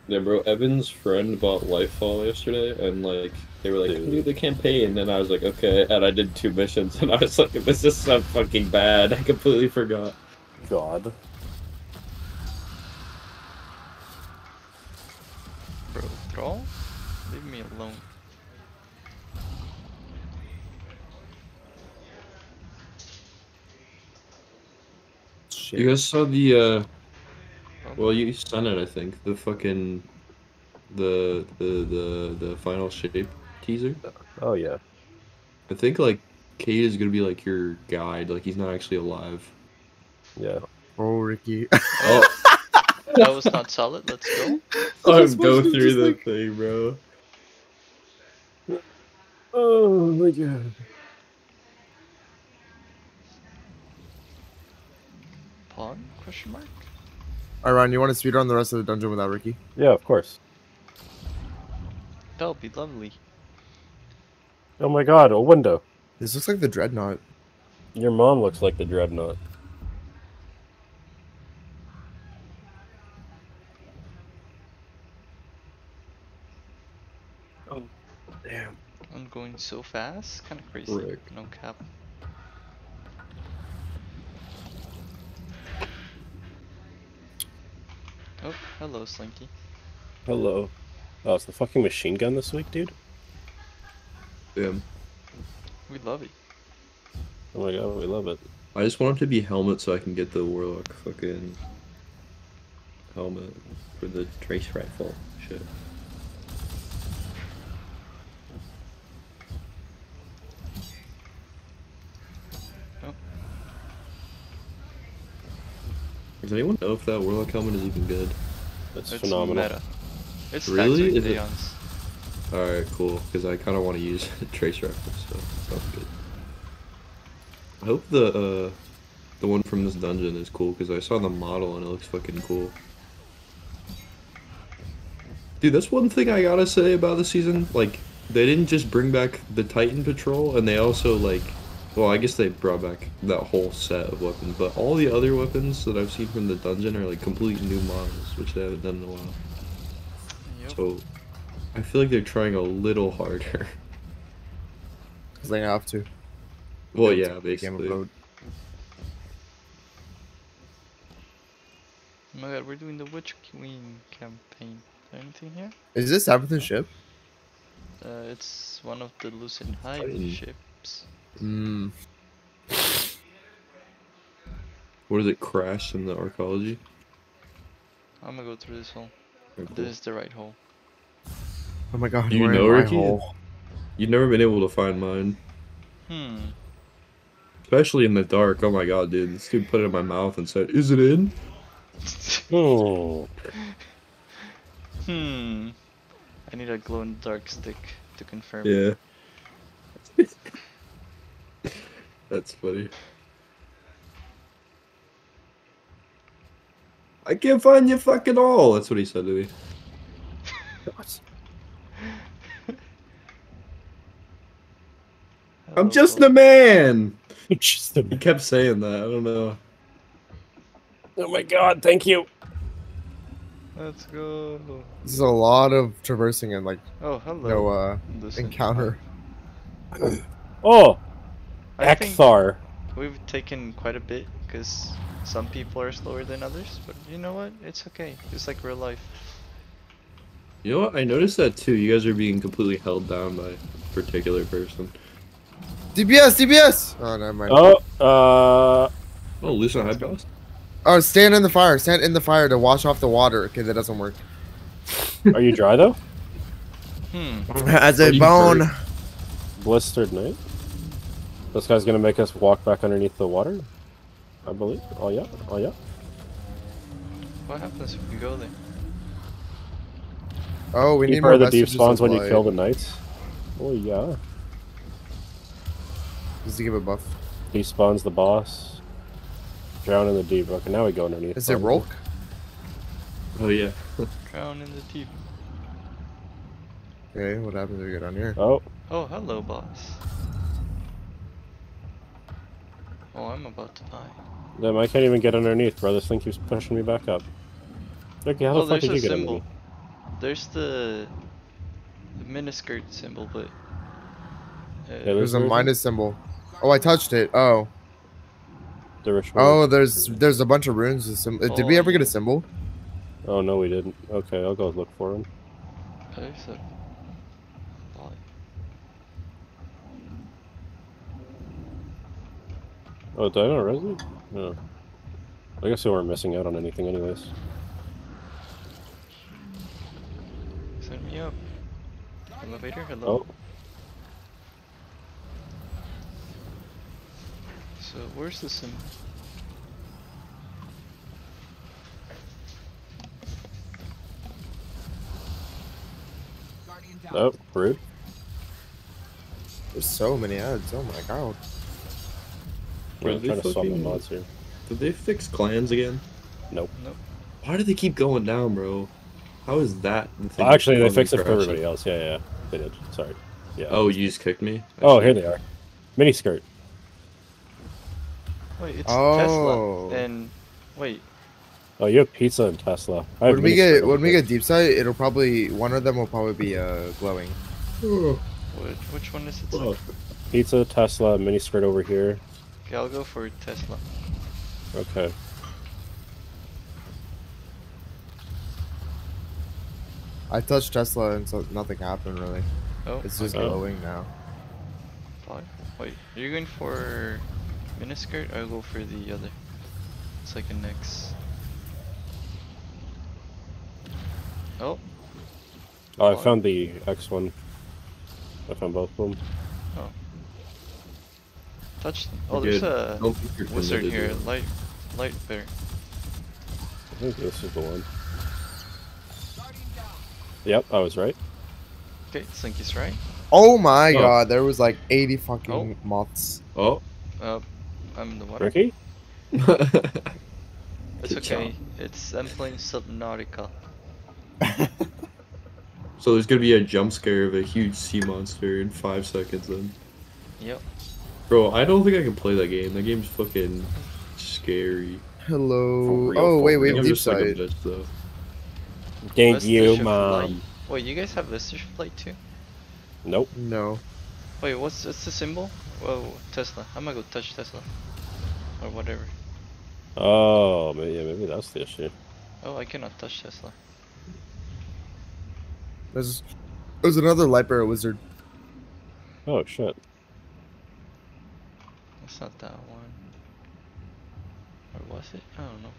Yeah, bro. Evan's friend bought Lightfall yesterday, and like they were like, Dude. "Do the campaign," and I was like, "Okay," and I did two missions, *laughs* and I was like, "This is so fucking bad." I completely forgot. God. Bro, Thrall? Leave me alone. Shit. You guys saw the uh well you sent it I think. The fucking the the the the final shape teaser. Oh yeah. I think like Cayde is gonna be like your guide, like he's not actually alive. Yeah. oh, Ricky. Oh *laughs* That was not solid, let's go. I'll just go through the like- thing, bro. Oh my god. Pawn? Question mark? Alright, Ryan, you want to speedrun the rest of the dungeon without Ricky? Yeah, of course. That would be lovely. Oh my god, a window. This looks like the Dreadnought. Your mom looks like the dreadnought. Oh, damn. I'm going so fast, kinda crazy. Frick. No cap. Oh, hello, Slinky. Hello. Oh, it's the fucking machine gun this week, dude? Damn. We love it. Oh my god, we love it. I just want it to be helmet so I can get the warlock fucking helmet for the trace rifle shit. Does anyone know if that warlock helmet is even good? That's It's phenomenal. meta. It's Really? really? Is it- Alright, cool. Because I kind of want to use *laughs* trace rifle, so sounds good. I hope the uh, the one from this dungeon is cool because I saw the model and it looks fucking cool. Dude, that's one thing I gotta say about the season. Like, they didn't just bring back the Titan Patrol, and they also like Well, I guess they brought back that whole set of weapons, but all the other weapons that I've seen from the dungeon are like complete new models, which they haven't done in a while. Yep. So I feel like they're trying a little harder. *laughs* Because they have to. well, It's yeah, Game of basically. Oh my god, we're doing the Witch Queen campaign. Anything here? Is this seventh ship? Uh, it's one of the Lucid Hive Titan. ships. Mm. What is it? Crash in the archaeology? I'm gonna go through this hole. Very cool. This is the right hole. Oh my god. You know, my Ricky? hole. You've never been able to find mine, Hmm. especially in the dark. Oh my god, dude! This dude put it in my mouth and said, "Is it in?" Hmm. Hmm. I need a glow in the dark stick to confirm. Yeah. That's funny. I can't find you fucking all. That's what he said to me. what? *laughs* I'm just a man. *laughs* Just a- He kept saying that. I don't know. oh my god, thank you. Let's go. This is a lot of traversing and like Oh, hello. no uh Lucid encounter. Oh, I think Ecthar. we've taken quite a bit because some people are slower than others, but you know what? It's okay. It's like real life. You know what? I noticed that too. You guys are being completely held down by a particular person. DPS, DPS. Oh, never mind. Oh, uh, Oh, Lucid Hive Boss? Oh, stand in the fire. Stand in the fire to wash off the water. Okay, that doesn't work. are you dry though? Hmm. *laughs* As a bone. hurt? Blistered night. This guy's gonna make us walk back underneath the water. I believe. Oh yeah. Oh yeah. What happens if we go there? Oh, we need Keep more her the deep spawns of when you kill the knights. Oh yeah. Just to give a buff. He spawns the boss. Drown in the deep. Okay, now we go underneath. Is it probably. Rolk? Oh, yeah. Drown in the deep. Okay, what happens if we get on here? Oh, Oh, hello, boss. Oh, I'm about to die. then I can't even get underneath, bro. This thing keeps pushing me back up. Ricky, how oh, the fuck there's did a you get symbol. underneath? There's the, the miniskirt symbol, but. Uh, Yeah, There's a Where's it? minus symbol. Oh, I touched it. Oh. The ritual. Oh, there's there's a bunch of runes. with sym- uh, Did we Oh, ever get a symbol? Oh no, we didn't. Okay, I'll go look for him. there's a. Oh, Oh, did I not Resi? No. I guess we weren't missing out on anything, anyways. Send me up. Elevator, hello. Oh, So where's the symbol? oh, rude. There's so many ads. Oh my god. We're Bro, they trying to swap the mods here. Did they fix clans again? Nope. Nope. Why do they keep going down, bro? How is that the thing Oh, actually, they fixed it for everybody else. Yeah, yeah, they did. Sorry. Yeah. Oh, you just kicked me? I Oh, here they are. Mini skirt. Wait, it's Oh. Tesla. And wait, Oh, you have pizza and Tesla. I When we get when we get deep sight, it'll probably one of them will probably be uh glowing. what, which one is it? Fuck. pizza, Tesla, mini skirt over here. Okay, I'll go for Tesla. Okay. I touched Tesla and so nothing happened really. Oh, It's just okay. glowing now. Five. Wait, are you going for miniskirt? I'll go for the other. It's like a next. Oh, Oh, I found the X one. I found both of them. Oh. Touch them. Oh, We're there's good. a Don't think you're wizard here. it. Light, light bear. I think this is the one. Yep, I was right. Okay, Slinky's right. Oh my Oh. god, there was like 80 fucking Oh. moths. Oh. Uh, I'm in the water. Ricky? *laughs* It's Good okay. job. It's I'm playing Subnautica. *laughs* so there's gonna be a jump scare of a huge sea monster in five seconds then. Yep. Bro, I don't think I can play that game. That game's fucking scary. Hello. Real, Oh for wait, we have I'm deep just like bitch. Thank Vestige you, of Light. mom. Wait, you guys have Vestige of Light too? Nope. No. Wait, what's what's the symbol? Whoa, Tesla. I'm gonna go touch Tesla. Or whatever. Oh, maybe, yeah, maybe that's the issue. Oh, I cannot touch Tesla. There's there's another light bearer wizard. Oh shit. It's not that one. Or was it? I don't know.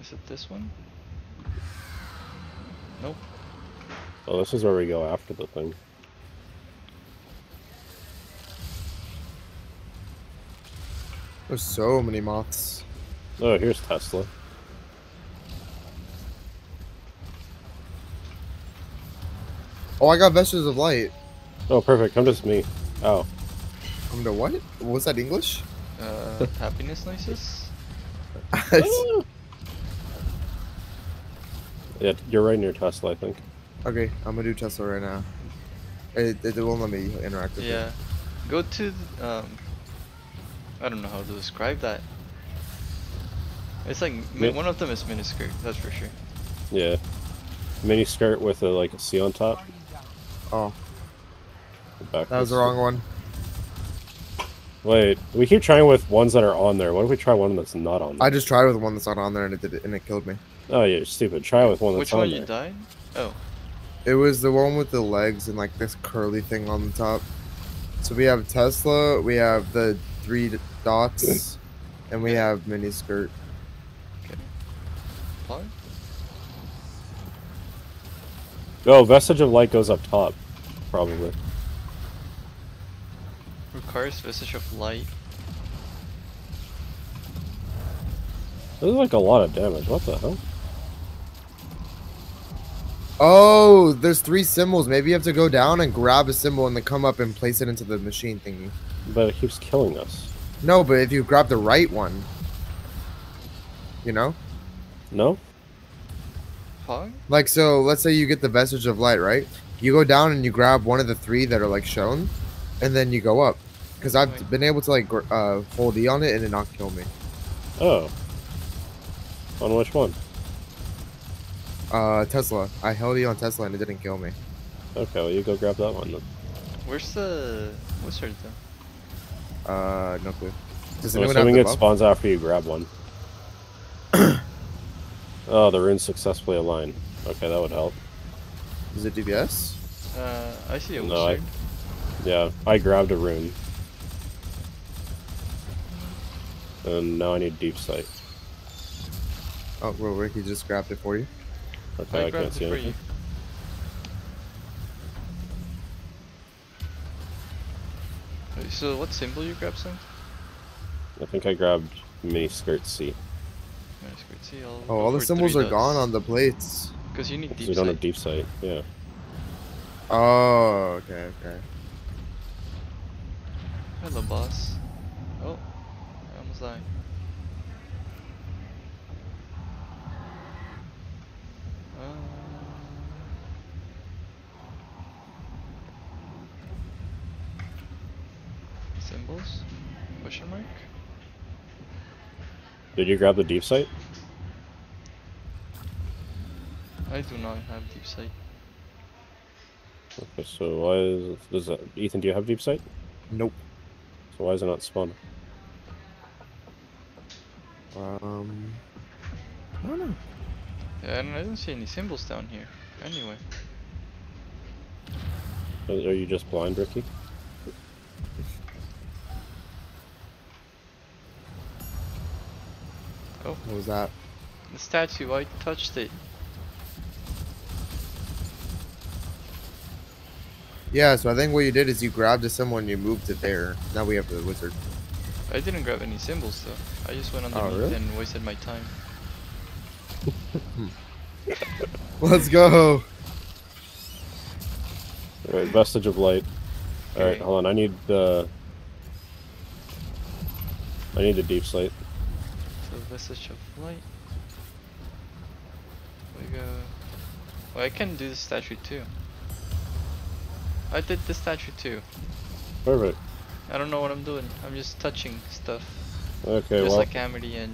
Is it this one? Nope. Oh, this is where we go after the thing. There's so many moths. Oh, here's Tesla. Oh, I got vestiges of light. Oh, perfect. Come to me. Oh, I'm to what? Was that English? Uh, *laughs* happiness noises? *laughs* yeah, you're right near Tesla, I think. okay, I'm gonna do Tesla right now. It, it won't let me interact with it. Yeah. Go to, um, I don't know how to describe that. It's like, mi- Yeah. one of them is miniskirt, that's for sure. Yeah. Mini skirt with a like a C on top. Oh, Back that was the wrong one. Wait, we keep trying with ones that are on there. What if we try one that's not on there? I just tried with one that's not on there and it did it, and it killed me. Oh, you're stupid. Try with one that's Which on one there. you died? Oh, It was the one with the legs and like this curly thing on the top. So we have Tesla, we have the three dots, *laughs* and we have mini skirt. plug? Oh, vestige of light goes up top, probably. Requires Vestige of Light. This is like a lot of damage. What the hell? Oh, there's three symbols. Maybe you have to go down and grab a symbol and then come up and place it into the machine thingy. But it keeps killing us. No, but if you grab the right one, you know, No? Pog? like so. Let's say you get the vestige of light, right? You go down and you grab one of the three that are like shown, and then you go up. Because I've Wait. been able to like uh, hold E on it and it not kill me. Oh. On which one? Uh, Tesla. I held E on Tesla and it didn't kill me. Okay, well you go grab that one then. Where's the wizard though? Uh, no clue. Does I'm anyone have assuming the it buff? spawns after you grab one. *coughs* oh, the rune's successfully aligned. Okay, that would help. Is it DPS? Uh, I see a No, I- Yeah, I grabbed a rune. And now I need deep sight. Oh, well, Ricky just grabbed it for you. Okay, I I, can't grabbed see it for anything. you. So what symbol you grab, son? I think I grabbed mini skirt C. Nice, good. See, I'll Oh, all the symbols are gone on the plates. Because you need Because deep we don't have deep sight. Yeah. Oh, okay, okay. Hello, boss. I almost died. Uh, symbols? Question mark? Did you grab the deep sight? I do not have deep sight. Okay, so why is does that Ethan? Do you have deep sight? Nope. So why is it not spawned? Um, I don't know. Yeah, and I don't see any symbols down here. Anyway. Are are you just blind, Ricky? Oh, What was that? the statue, I touched it. Yeah, so I think what you did is you grabbed a symbol and you moved it there. Now we have the wizard. I didn't grab any symbols though. I just went Oh, underneath really? and wasted my time. *laughs* Let's go. Alright, vestige of light. Alright, Okay. hold on. I need the. I need the deep sight. So vestige of light. We go. Well, I can do the statue too. I did the statue too. Perfect. I don't know what I'm doing. I'm just touching stuff. Okay, just well, like Amity and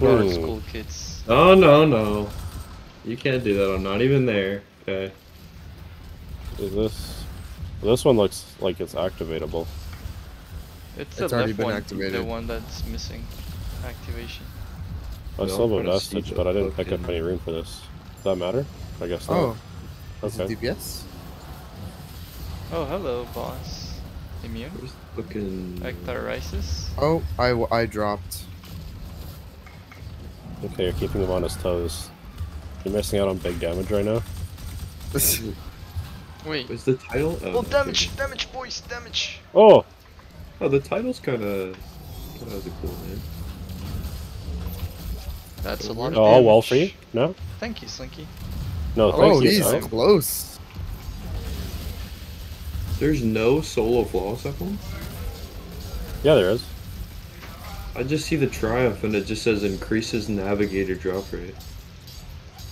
art Hmm. school kids. Oh no no, you can't do that. I'm not even there. Okay. is this... This one looks like it's activatable. It's, It's the already left been one, activated. the one that's missing activation. I No, still I'm have a trying vestige, but I didn't pick up any room for this. Does that matter? I guess not. Oh, is it okay. DPS? Oh, hello, boss. Immune? Where's looking? Ectarisis? Oh, I, w- I dropped. Okay, you're keeping him on his toes. You're missing out on big damage right now. *laughs* Wait. Where's the title? Oh, okay. damage! Damage, boys! Damage! Oh! Oh, the title's kind of. That was a cool name. That's a lot of Oh, damage. wall free? No? Thank you, Slinky. No, oh, thank oh, you. he's Tom. close. There's no solo flawless up one. Yeah, there is. I just see the triumph and it just says increases navigator drop rate.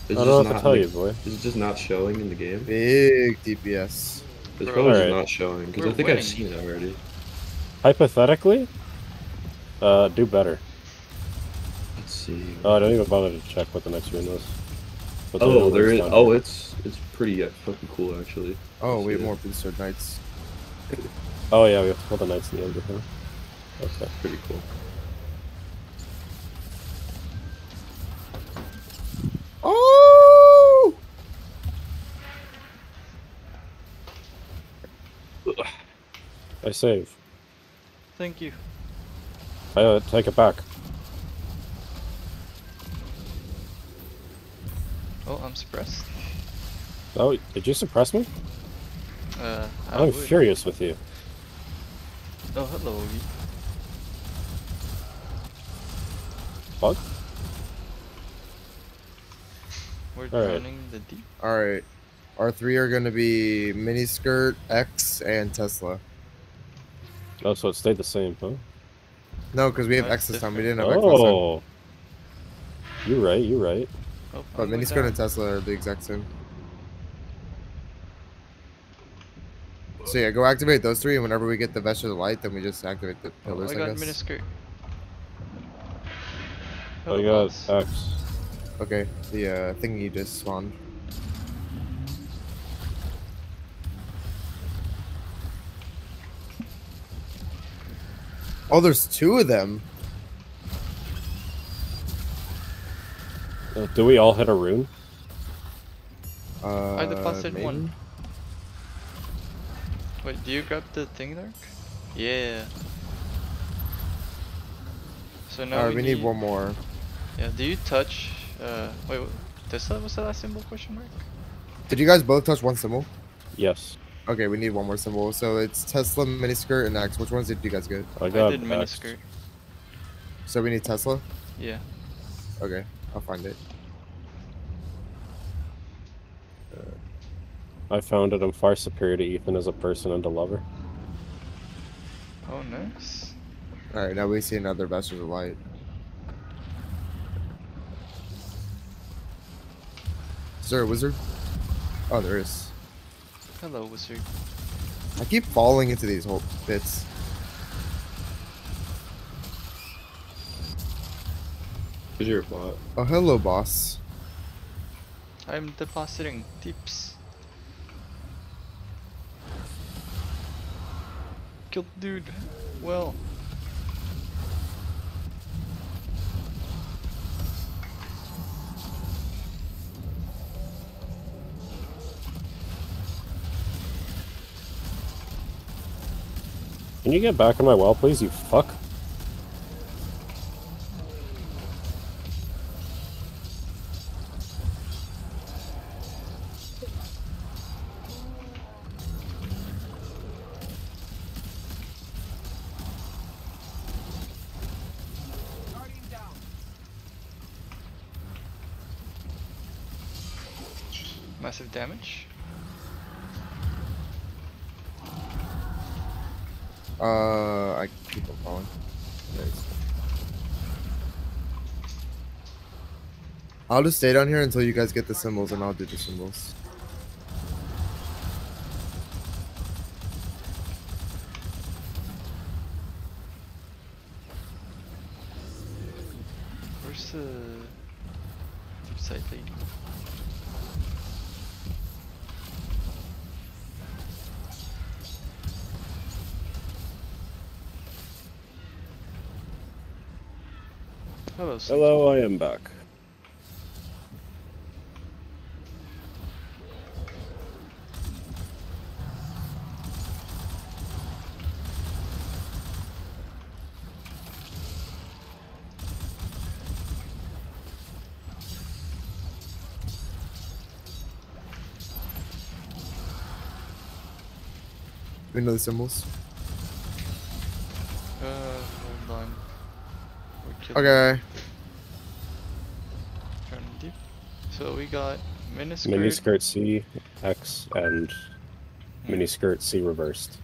It's I don't know what to tell in you, the- boy. Is it just not showing in the game? Big DPS. It's Bro. probably just not showing because I think winning. I've seen it already. Hypothetically, uh, do better. Let's see. Oh, I don't even bother to check what the next rune was. Oh, other there one's is. down Oh, it's it's pretty uh, fucking cool actually. Oh, we have Yeah. more Booster Knights. Oh, yeah, we have to pull the knights in the end, huh? Okay. Pretty cool. Oh! I save. Thank you. I uh, take it back. Oh, I'm suppressed. Oh, did you suppress me? Uh, I I'm would. furious with you. Oh, hello, Ogi. Fuck. We're Alright. drowning the deep. Alright. Our three are going to be Miniskirt, X, and Tesla. Oh, so it stayed the same, huh? No, because we have That's X this time. We didn't have X last time. Oh. You're right, you're right. Oh, But oh Miniskirt and Tesla are the exact same. So yeah, go activate those three, and whenever we get the Vestige of the Light, then we just activate the Oh, pillars, I I, got guess. miniskirt. I Hello, got boss. X. Okay, the uh, thing you just spawned. Oh, there's two of them. Uh, do we all hit a rune? Uh, I deposited maybe? one. Wait, do you grab the thing, Dark? Yeah. So now Alright, we, we need one more. Yeah, do you touch? Uh, wait, what, Tesla was the last symbol? Question mark. Did you guys both touch one symbol? Yes. Okay, we need one more symbol. So it's Tesla, Miniskirt, and X. Which ones did you guys get? I I got did miniskirt. So we need Tesla? Yeah. Okay, I'll find it. I found it. I'm far superior to Ethan as a person and a lover. Oh, nice. Alright, now we see another Vestige of Light. Is there a wizard? Oh, there is. Hello, wizard. I keep falling into these whole bits. Cause you're bot. Oh, hello, boss. I'm depositing tips. Killed dude. Well. Can you get back in my well, please, you fuck? Damage. Uh, I keep on falling. I'll just stay down here until you guys get the symbols, and I'll do the symbols. Where's the deep sight lady? Hello, Hello, I am back. We know the symbols. Uh, hold on. We're Okay. So we got miniskirt. Miniskirt C, X, and miniskirt C reversed.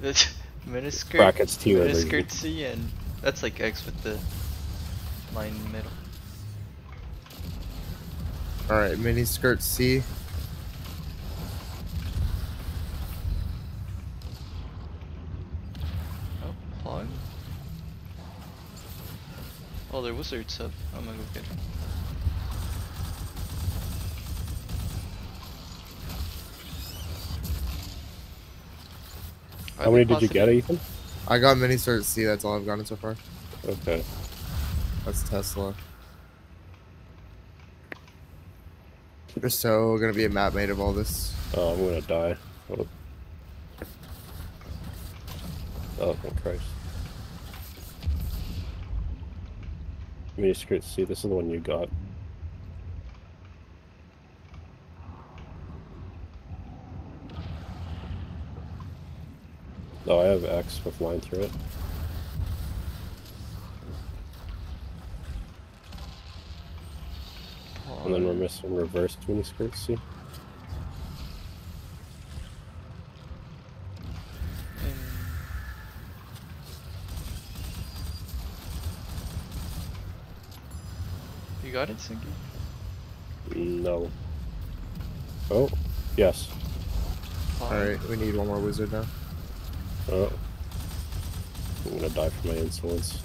That's *laughs* miniskirt. Brackets T reversion. Miniskirt C and that's like X with the line in the middle. All right, miniskirt C. Oh, plug. Oh, there was wizard sub. I'm gonna go get it. How many did you get. Ethan? I got mini skirt C. That's all I've gotten so far. Okay. That's Tesla. There's so gonna be a map made of all this. Oh, I'm gonna die. Oh, oh my Christ. Miniskirt C, this is the one you got. Oh, I have X with line through it. And then we're missing reverse miniskirt C. And- You got it, Sinky? No. Oh, yes. All right, we need one more wizard now. Oh. I'm gonna die from my insolence.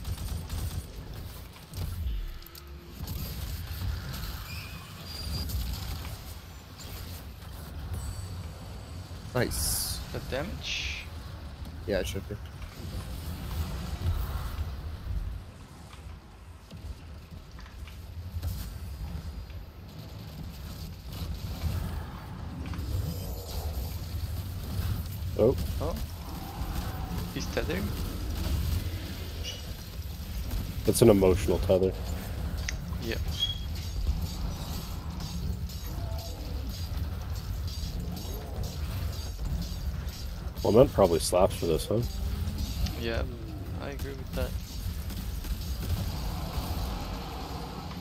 Nice. The damage. Yeah, it should be. Oh, Oh. He's tethered? It's an emotional tether. Yep. Well, that probably slaps for this, huh? Yeah, I agree with that.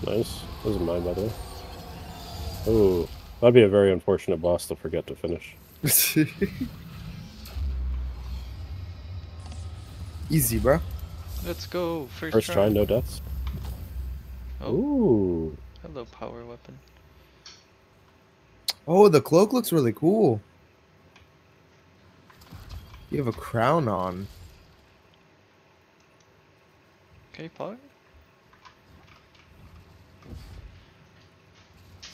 Nice. This is mine, by the way. Oh, that'd be a very unfortunate boss to forget to finish. *laughs* Easy, bro. Let's go. First, First try, no deaths. Oh, Ooh. hello, power weapon. Oh, the cloak looks really cool. You have a crown on. Okay, power.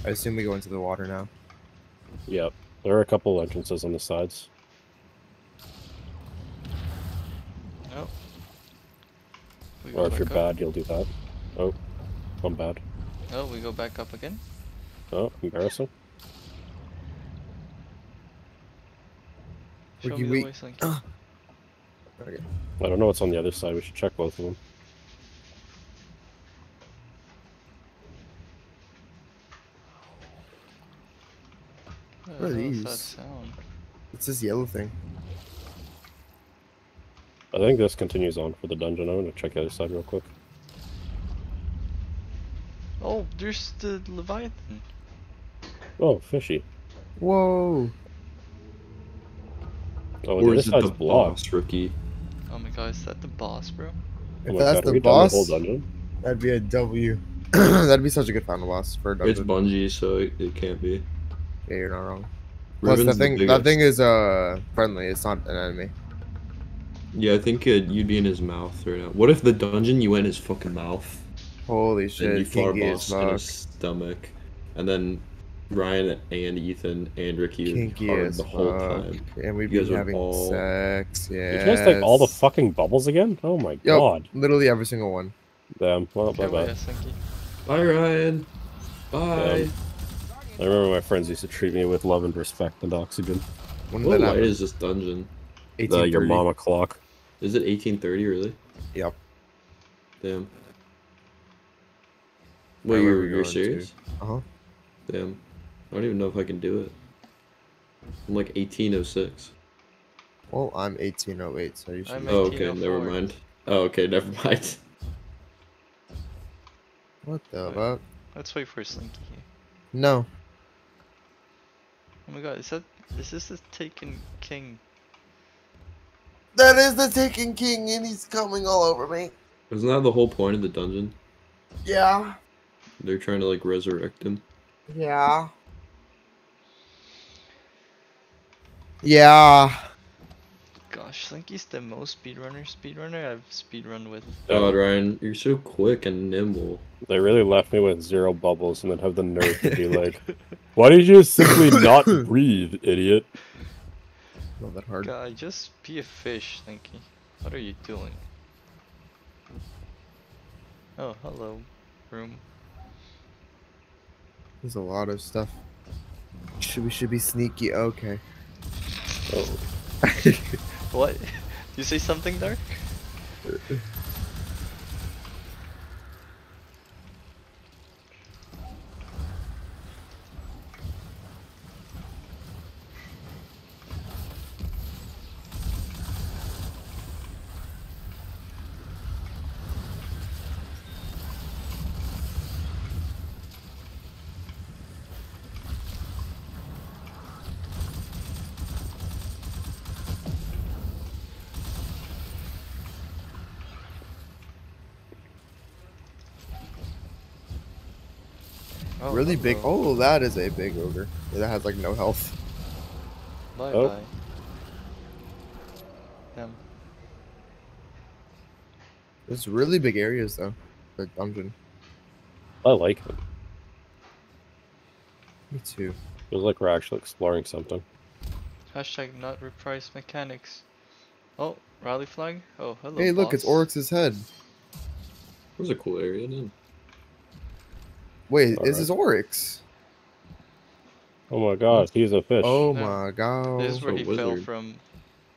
I assume we go into the water now. Yep. There are a couple entrances on the sides. Oh. We Or if you're up. bad, you'll do that. Oh, I'm bad. Oh, we go back up again. Oh, embarrassing. Show Wiki, me the wait. way, Slinky. Ah. Okay. I don't know what's on the other side. We should check both of them. What What are the hell is that these? sound? It's this yellow thing. I think this continues on for the dungeon. I'm gonna check the other side real quick. Oh, there's the Leviathan. Oh, fishy. Whoa. Oh, or the is it side's the blocked. boss, rookie? Oh my god, is that the boss, bro? Oh If my that's God, are we the boss, whole that'd be a W. *clears throat* that'd be such a good final boss for a It's dungeon. Bungie, so it, it can't be. Yeah, you're not wrong. Plus, that thing, that thing is uh friendly. It's not an enemy. Yeah, I think uh, you'd be in his mouth right now. What if the dungeon you went in his fucking mouth? Holy shit! and shit, you far kinky boss in fuck. his stomach, and then Ryan and Ethan and Ricky Kinky hard the whole fuck. time. And we've You been having all- sex. Yeah. Did you guys take all the fucking bubbles again? Oh my Yep. god. Literally every single one. Damn. Well, Okay, bye bye. yeah, Bye, Ryan. Bye. Um, I remember my friends used to treat me with love and respect and oxygen. When What light is this dungeon? The, your 1830. mama clock. Is it 1830 really? Yep. Damn. Where Wait, were you're, you're going to? serious? Uh-huh. Damn. I don't even know if I can do it. I'm like 1806. Well, I'm 1808, so you should. I'm Oh, okay, never mind. Oh, okay, *laughs* never mind. What the Wait. fuck? Let's wait for Slinky here. No. Oh my god, is that is this the Taken King? That is the Taken King, and he's coming all over me. Isn't that the whole point of the dungeon? Yeah. They're trying to like resurrect him. Yeah. Yeah. Gosh, Slinky's the most speedrunner speedrunner I've speedrun with. God, Ryan, you're so quick and nimble. They really left me with zero bubbles and then have the nerve to be like, *laughs* why did you simply not breathe, idiot? Not that hard. Just be a fish, thank you. What are you doing? Oh, hello, room. There's a lot of stuff. Should we should be sneaky? Okay. Oh, What? *laughs* you say something, Dark? *laughs* Oh, really big. Oh, that is a big ogre. That has like no health. Bye Oh. bye. Damn. There's really big areas though. The dungeon. I like it. Me too. Feels like we're actually exploring something. Hashtag not reprise mechanics. Oh, rally flag? Oh, hello. hey, look, it's. Oryx's head. That was a cool area, then. Wait, Alright. this is Oryx. Oh my god, he's a fish. Oh my god. This is where a he fell from.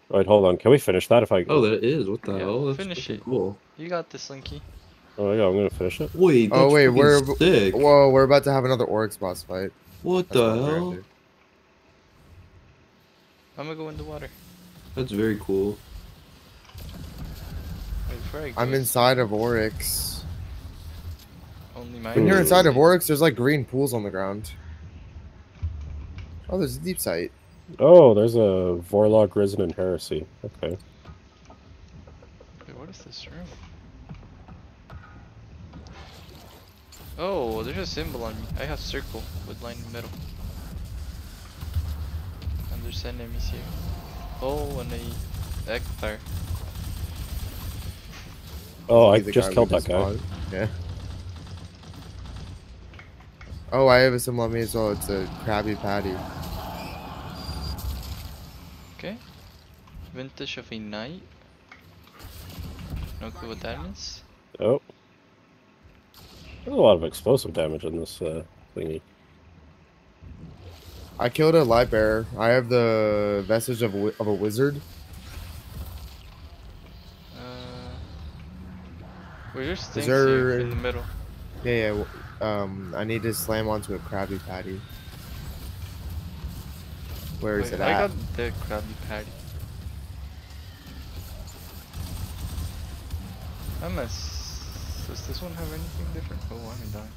Wait, hold on. Can we finish that if I... Oh, that is. What the Yeah, hell? That's finish it. cool. You got this, Slinky. Oh my god, I'm gonna finish it? Wait, that's Oh, wait, we're- sick. Whoa, we're about to have another Oryx boss fight. What That's the what hell? I'm gonna go in the water. That's very cool. Wait, I go, I'm inside of Oryx. Only my. When you're inside of Oryx, there's like green pools on the ground. Oh, there's a deep sight. Oh, there's a Vorlog Risen in Heresy. Okay. Wait, what is this room? Oh, there's a symbol on me. I have circle with line in the middle. And there's enemies here. Oh, and a Ecthar. Oh, I just killed that guy. fought. Yeah. Oh, I have a symbol on me as well. It's a Krabby Patty. Okay. Vestige of a Knight. No clue what that means. Oh. There's a lot of explosive damage in this uh, thingy. I killed a light bearer. I have the vestige of a, wi- of a wizard. Uh, wait, there's things there- in the middle. Yeah, yeah. W- Um, I need to slam onto a Krabby Patty. Where is Wait, it I at? got the Krabby Patty. I'm a. s- Does this one have anything different? Oh, I'm dying.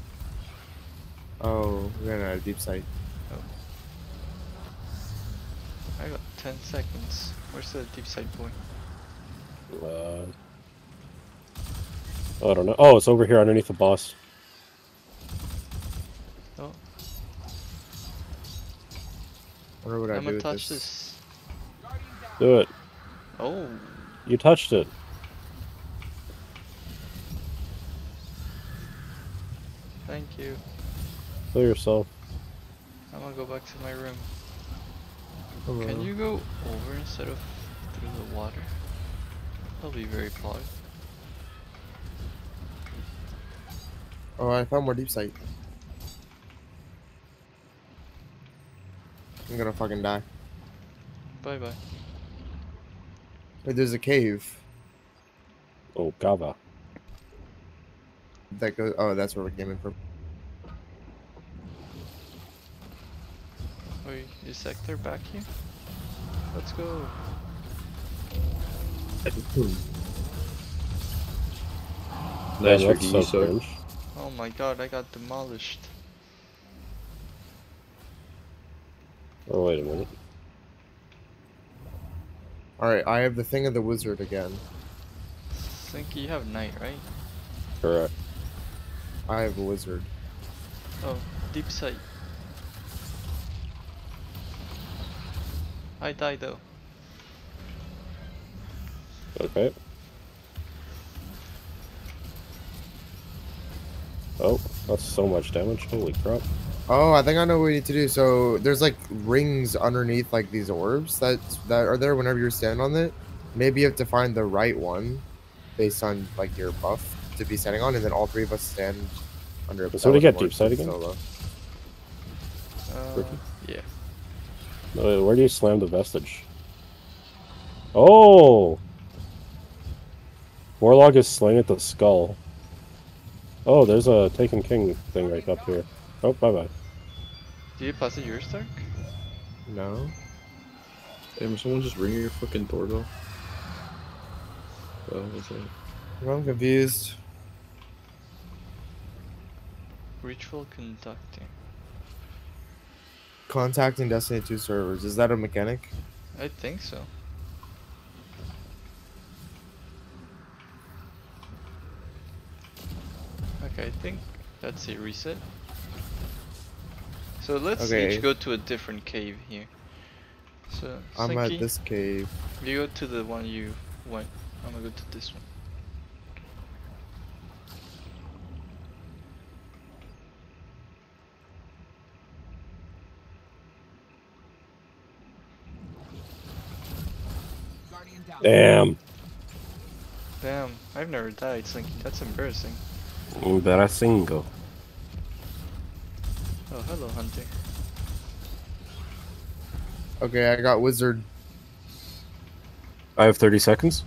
Oh, we're in a deep sight. I got 10 seconds. Where's the deep sight boy? Uh, I don't know. Oh, it's over here underneath the boss. Wonder what I I'm do gonna with touch this. this. Do it. Oh, You touched it. Thank you. Kill yourself. I'm gonna go back to my room. Hello. Can you go over instead of through the water? That'll be very clogged. Oh, I found more deep sight. I'm gonna fucking die. Bye bye. Wait, there's a cave Oh, Gava. that goes. Oh, that's where we came in from. Wait, is Sector back here? Let's go. Nice Yeah, for that's you, so Oh my god, I got demolished. Oh, wait a minute. All right, I have the thing of the wizard again. Slinky, you have night, right? Correct. I have a wizard. Oh, deep sight. I die though. Okay. Oh, that's so much damage. Holy crap. Oh, I think I know what we need to do. So there's like rings underneath like these orbs that that are there whenever you stand on it. Maybe you have to find the right one based on like your buff to be standing on, and then all three of us stand under. a So we get deep sight work again? solo. Uh, yeah. Uh, where do you slam the vestige? Oh! Warlock is slaying at the skull. Oh, there's a Taken King thing right up here. Oh, bye bye. Do you pass it yours, Dark? No. Damn, someone just ringing your fucking doorbell. Oh, what's that? Well, I'm confused. Ritual conducting. Contacting Destiny 2 servers. Is that a mechanic? I think so. Okay, I think that's a reset. So let's Okay. each go to a different cave here. So, I'm at this cave. you go to the one you went. I'm gonna go to this one. Damn. Damn, I've never died, Slinky. That's embarrassing. Mm, embarrassing. Oh, hello, hunting. Okay, I got wizard. I have 30 seconds.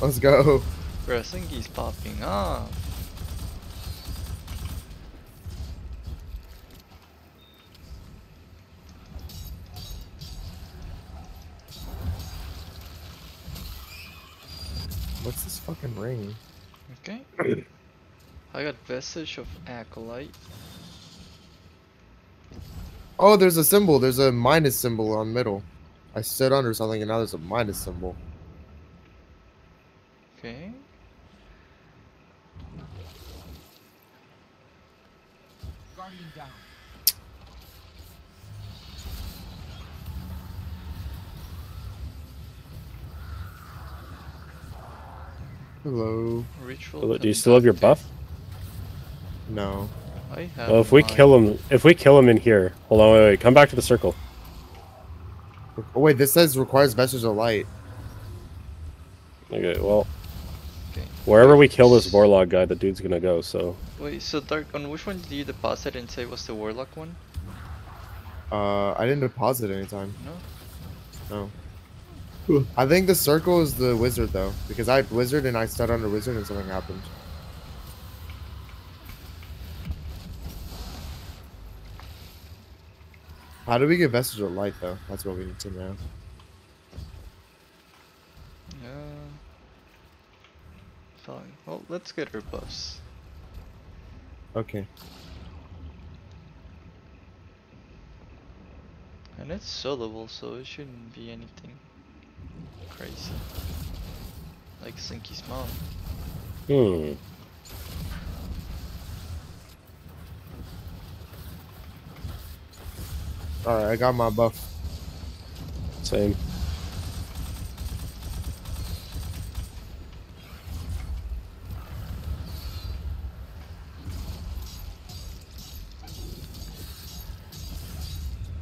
Let's go. Bruh, Slinky's popping off. What's this fucking ring? Okay. *clears throat* I got Vestige of Acolyte. Oh, there's a symbol. There's a minus symbol on middle. I stood under something and now there's a minus symbol. Okay. Guardian down. Hello. Ritual. Do you still have your buff? No. I have. Well, if we mine. kill him, if we kill him in here, hold on, wait, wait, come back to the circle. Oh wait, this says requires vestige of light. Okay, well, Okay. wherever we kill this warlock guy, the dude's gonna go. So Wait, so Dark, on which one did you deposit and say was the Warlock one? Uh, I didn't deposit anytime. No? No. I think the circle is the wizard though, because I had wizard and I stood under wizard and something happened. How do we get vestige of light though? That's what we need to know. Yeah. Fine. Well, let's get her buffs. Okay. And it's soloable, so it shouldn't be anything crazy. Like Slinky's mom. hmm. Alright, I got my buff. Same.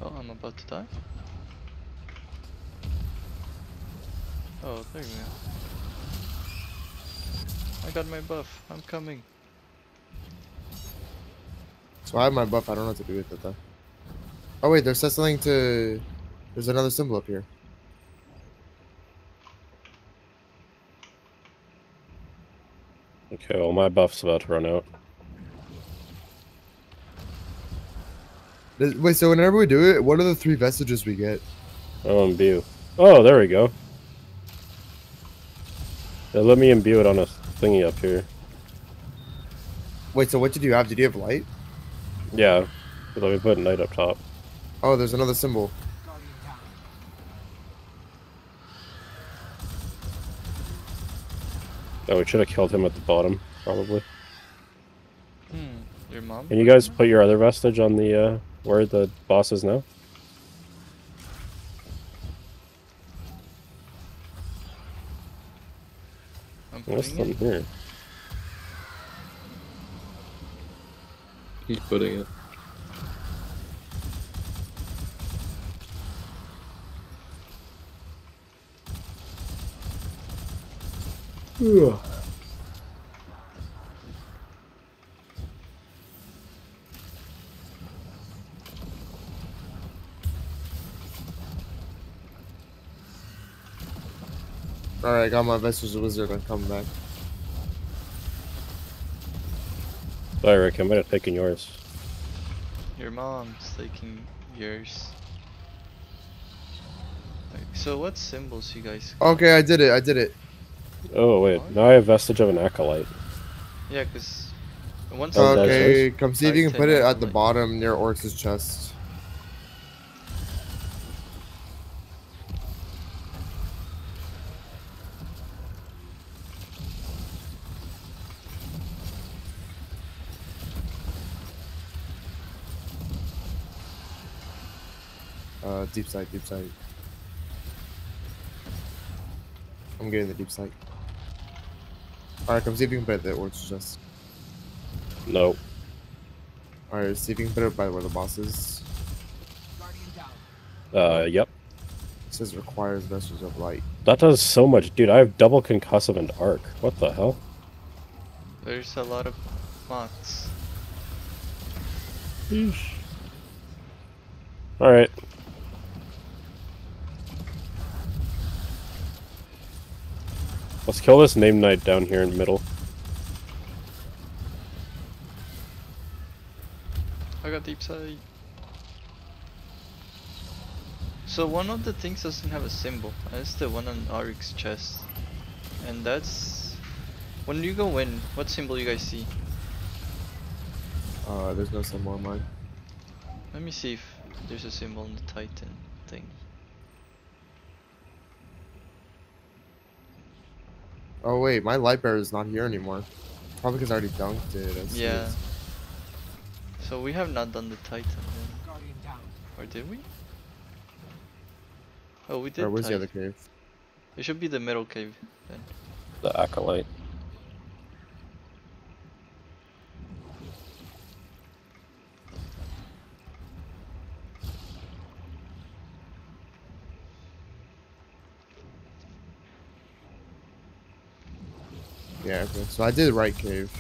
Oh, I'm about to die. Oh, there you go. I got my buff. I'm coming. So I have my buff. I don't know what to do with it though. Oh wait, there's something to. There's another symbol up here. Okay, well my buff's about to run out. Wait, so whenever we do it, what are the three vestiges we get? Oh, imbue. Oh, there we go. Yeah, let me imbue it on a thingy up here. Wait, so what did you have? Did you have light? Yeah. Let me put night up top. Oh, there's another symbol. Oh, we should have killed him at the bottom, probably. Hmm. Your mom? Can you guys put your other vestige on the, uh, where the boss is now? I'm What's putting it. here? He's putting it. Alright, I got my vestige wizard. I'm coming back. Sorry, Rick, I might have taken yours. Your mom's taking yours. Like, so what symbols you guys? Okay, I did it. I did it. Oh, wait. Now I have vestige of an acolyte. Yeah, cause once Oh, okay, come see if you can put it at the bottom near Oryx's chest. Uh, deep sight, deep sight. I'm getting the deep sight. Alright, come see if you can put it at the Oryx's chest. No. Alright, see if you can put it by where the boss is. Uh, yep. It says requires vestige of light. That does so much. Dude, I have double concussive and arc. What the hell? there's a lot of mods. Alright. Let's kill this name knight down here in the middle. I got deep sight. So one of the things doesn't have a symbol. and It's the one on Oryx's chest. And that's when you go in, what symbol you guys see? Uh, there's no symbol on mine. Let me see if there's a symbol on the Titan thing. Oh wait, my light bearer is not here anymore. Probably because I already dunked it. I see Yeah. it. So we have not done the Titan then. Or did we? Oh, we did. Or where's the other cave? It should be the middle cave then. The acolyte. Yeah, okay. So I did right cave.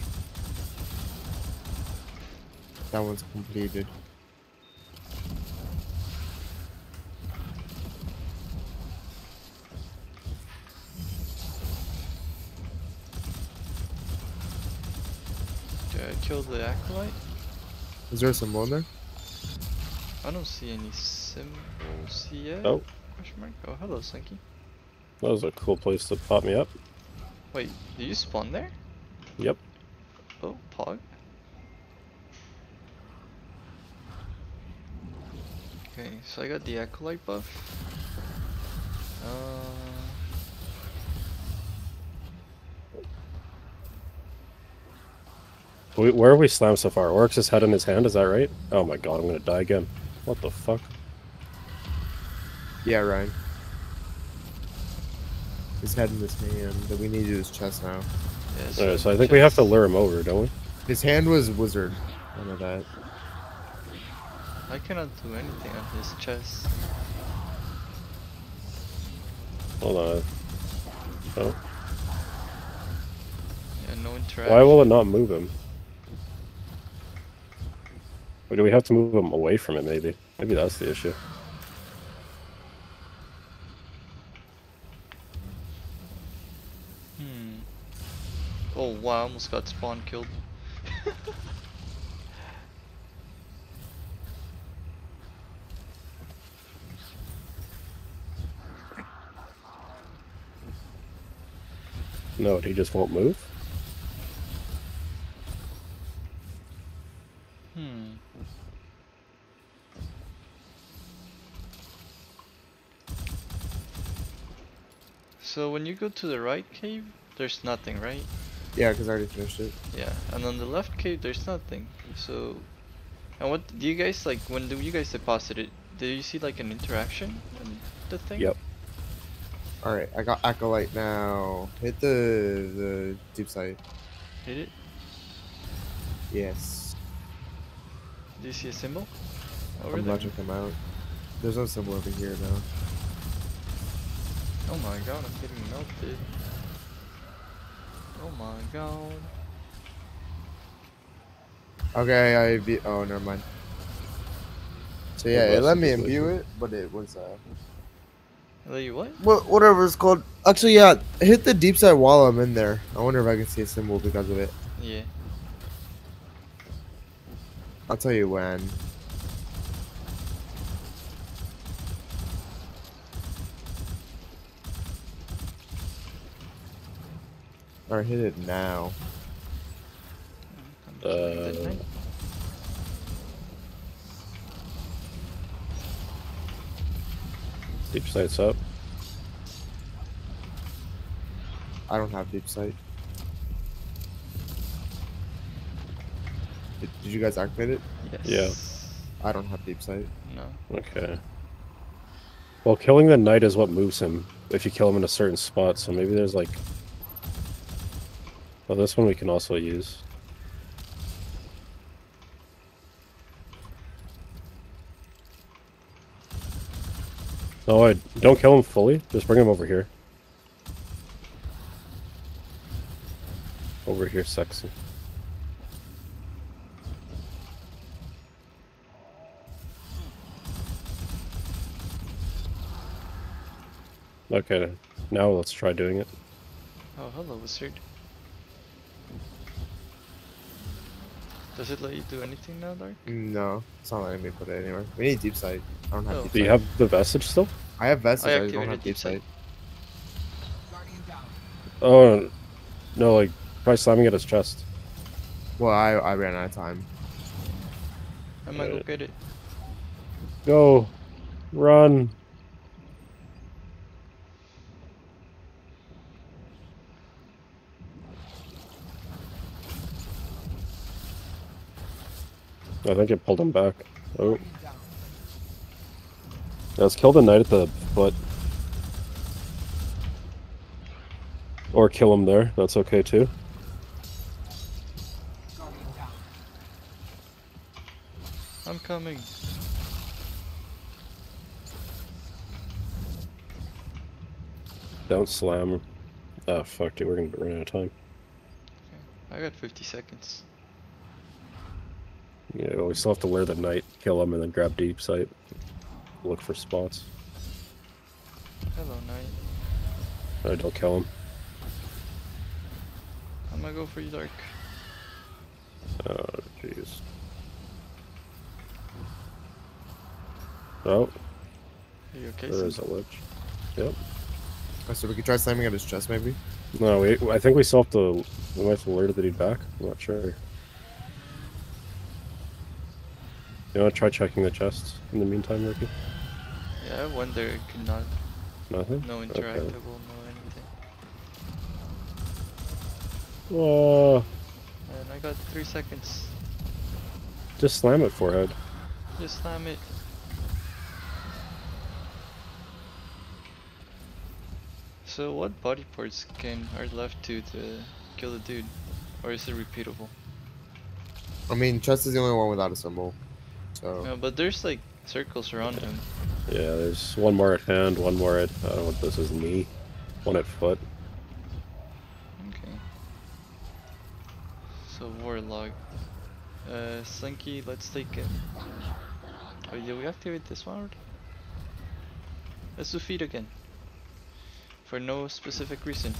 That one's completed. Did I kill the acolyte? Is there a symbol in there? I don't see any symbols yet. Oh. Question mark? Oh, hello, Slinky. That was a cool place to pop me up. Wait, did you spawn there? Yep. Oh, Pog. Okay, so I got the acolyte buff. Uh, We, where have we slammed so far? Oryx his head in his hand, is that right? Oh my god, I'm gonna die again. What the fuck? Yeah, Ryan. His head in his hand, but we need to do his chest now. yeah, Alright, so I think we have to lure him over, don't we? His hand was wizard. I know that. I cannot do anything on his chest. Hold on. Oh, Yeah, no interaction. why will it not move him? Or do we have to move him away from it? Maybe. Maybe that's the issue. Hmm. Oh wow, I almost got spawn killed. No, he just won't move. Hmm. So when you go to the right cave, there's nothing, right? Yeah, because I already finished it. Yeah, and on the left cave, there's nothing. So, and what do you guys like when do you guys deposit it? Do you see like an interaction in the thing? Yep. All right, I got acolyte now. Hit the the deep sight. Hit it. Yes. Do you see a symbol? Over I'm there. about to come out. There's no symbol over here though. Oh my god, I'm getting melted. Oh my god. Okay, I be. Oh, never mind. So yeah, What it let me it imbue it, but it was uh. Let you what? What whatever it's called. Actually, yeah, hit the deep sight while I'm in there. I wonder if I can see a symbol because of it. Yeah. I'll tell you when. Or hit it now. I'm killing the Uh. Deep sights up. I don't have deep sight. Did, did you guys activate it? Yes. Yeah. I don't have deep sight. No. Okay. Well, killing the knight is what moves him if you kill him in a certain spot, so maybe there's like. Well, this one we can also use. Oh, I don't kill him fully. Just bring him over here. Over here, sexy. Okay, now let's try doing it. Oh, hello, wizard. Does it let you do anything now, Dark? No, it's not letting me put it anywhere. We need deep sight. I don't have Oh. deep Do you have the vestige still? I have vestige. I I, don't have deep deep sight. sight. Guardian down. Oh, no, like, try slamming at his chest. Well, I I ran out of time. I might go Alright. get it. Go! Run! I think it pulled him back. Oh, let's kill the knight at the foot. Or kill him there, that's okay too. I'm coming. Don't slam. Oh, fuck, dude, we're gonna run out of time. I got 50 seconds. Yeah, we still have to lure the knight, kill him, and then grab deep sight. Look for spots. Hello, Knight. Alright, don't kill him. I'm gonna go for you, Dark. Oh, jeez. Oh, Are you okay? there Sim? is a lich. Yep. Oh, so we could try slamming at his chest, maybe. No, we. I think we still have to. We might have to lure the dude back. I'm not sure. You want to try checking the chest in the meantime, Ricky? Yeah, I wonder it could not. Nothing. No Okay. interactable, no anything. Uh, Whoa! And I got 3 seconds. Just slam it, forehead. Just slam it. So what body parts can are left to to kill the dude? Or is it repeatable? I mean, chest is the only one without a symbol. So No, but there's like circles around him. Yeah, there's one more at hand, one more at, I don't know what this is, knee, one at foot. Okay. So warlog. Uh, Slinky, let's take it. Oh, did we activate this one? Let's do feed again. For no specific reason.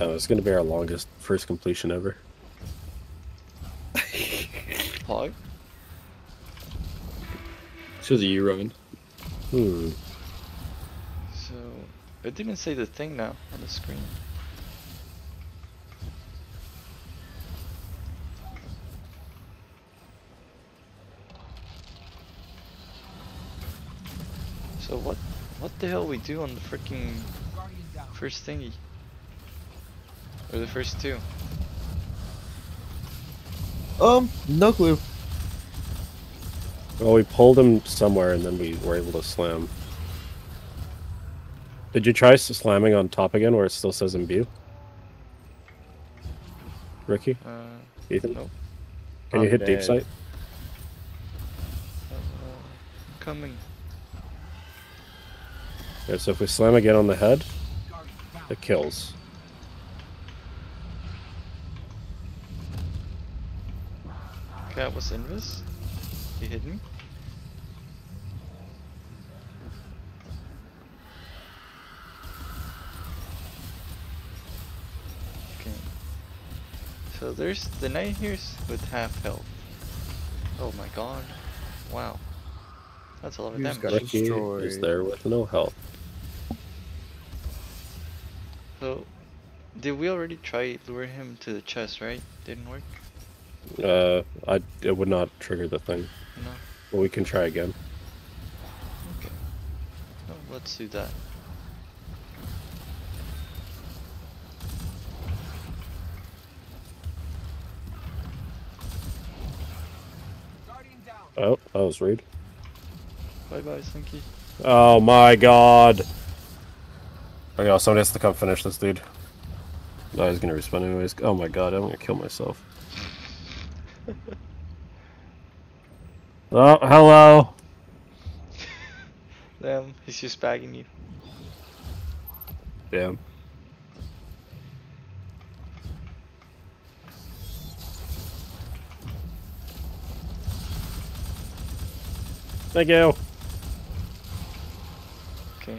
Oh, it's gonna be our longest first completion ever. Pog? Says a you, Ryan. Hmm. So, it didn't say the thing now on the screen. So what, what the hell we do on the freaking first thingy? Or the first two? um, no clue. Well, we pulled him somewhere and then we were able to slam. Did you try slamming on top again where it still says imbue? Ricky? Uh, Ethan? nope. Can you I'm hit deep sight? Uh, coming. Yeah, so if we slam again on the head, it kills. Cat was invis. He hit me. Okay. So there's the knight here's with half health. Oh my god. Wow. That's a lot of just damage. got Ricky is destroyed. there with no health. So did we already try lure him to the chest, right? Didn't work? Uh, I it would not trigger the thing, No. but we can try again. Okay. No, let's do that. Oh, that was rude. Bye bye, Slinky. Oh my god. Oh, somebody has to come finish this dude. No, he's gonna respawn anyways. Oh my god, I'm gonna kill myself. *laughs* oh, hello. *laughs* Damn, he's just bagging you. Damn. Thank you. Okay.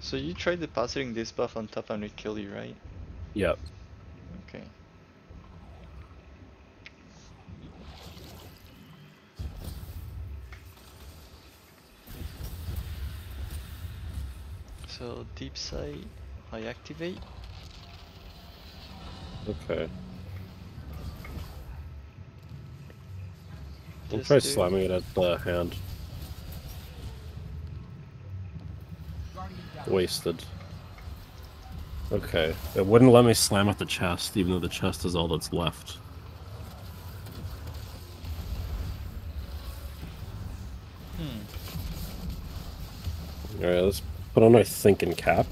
So you tried depositing this buff on top and it killed you, right? Yep. Okay. So deep sight, I activate. Okay. Just try slamming it at the hand. Wasted. Okay. It wouldn't let me slam at the chest, even though the chest is all that's left. Hmm. Alright, let's put on our thinking cap.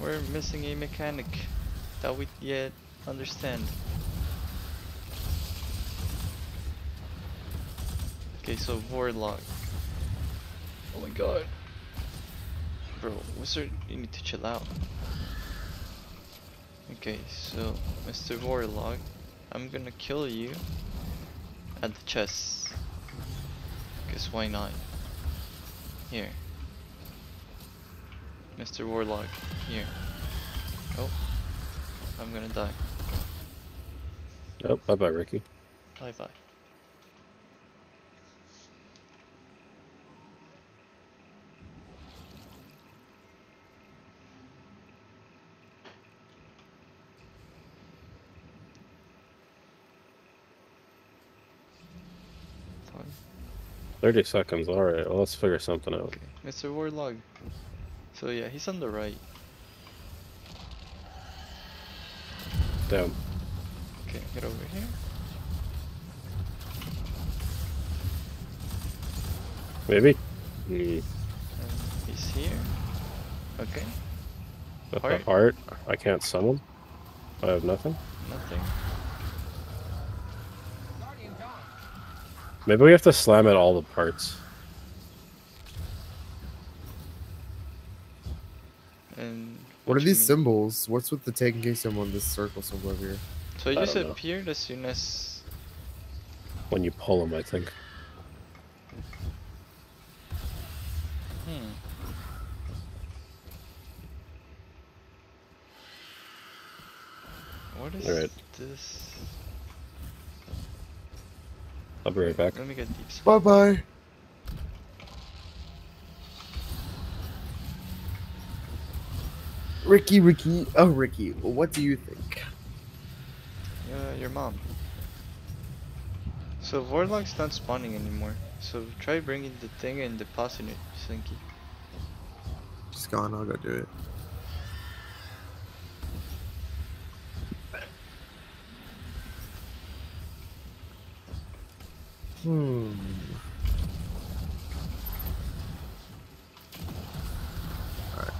We're missing a mechanic that we yet understand. Okay, so Warlock. Oh my god. Bro, Wizard, you need to chill out. Okay, so Mr. Warlock, I'm gonna kill you at the chest. Guess why not? Here. Mr. Warlock, here. Oh, I'm gonna die. Oh, bye bye, Ricky. Bye bye. Fine. 30 seconds, alright, well, let's figure something out. Okay, Mr. Warlog. So yeah, he's on the right. Damn. Okay, get over here. Maybe? And he's here. Okay. Heart? the heart, I can't summon. I have nothing. Nothing. Maybe we have to slam at all the parts. And What are these mean? symbols? What's with the taking case symbol and this circle symbol over here? So it just don't appeared as soon as When you pull them, I think. hmm. What is Alright. this? I'll be right back. Let me get deep. Bye bye. Ricky, Ricky, oh Ricky, what do you think? Uh, your mom. So Warlock's not spawning anymore. So try bringing the thing and depositing it, Slinky. She's gone. I'll go do it. Hmm. Alright.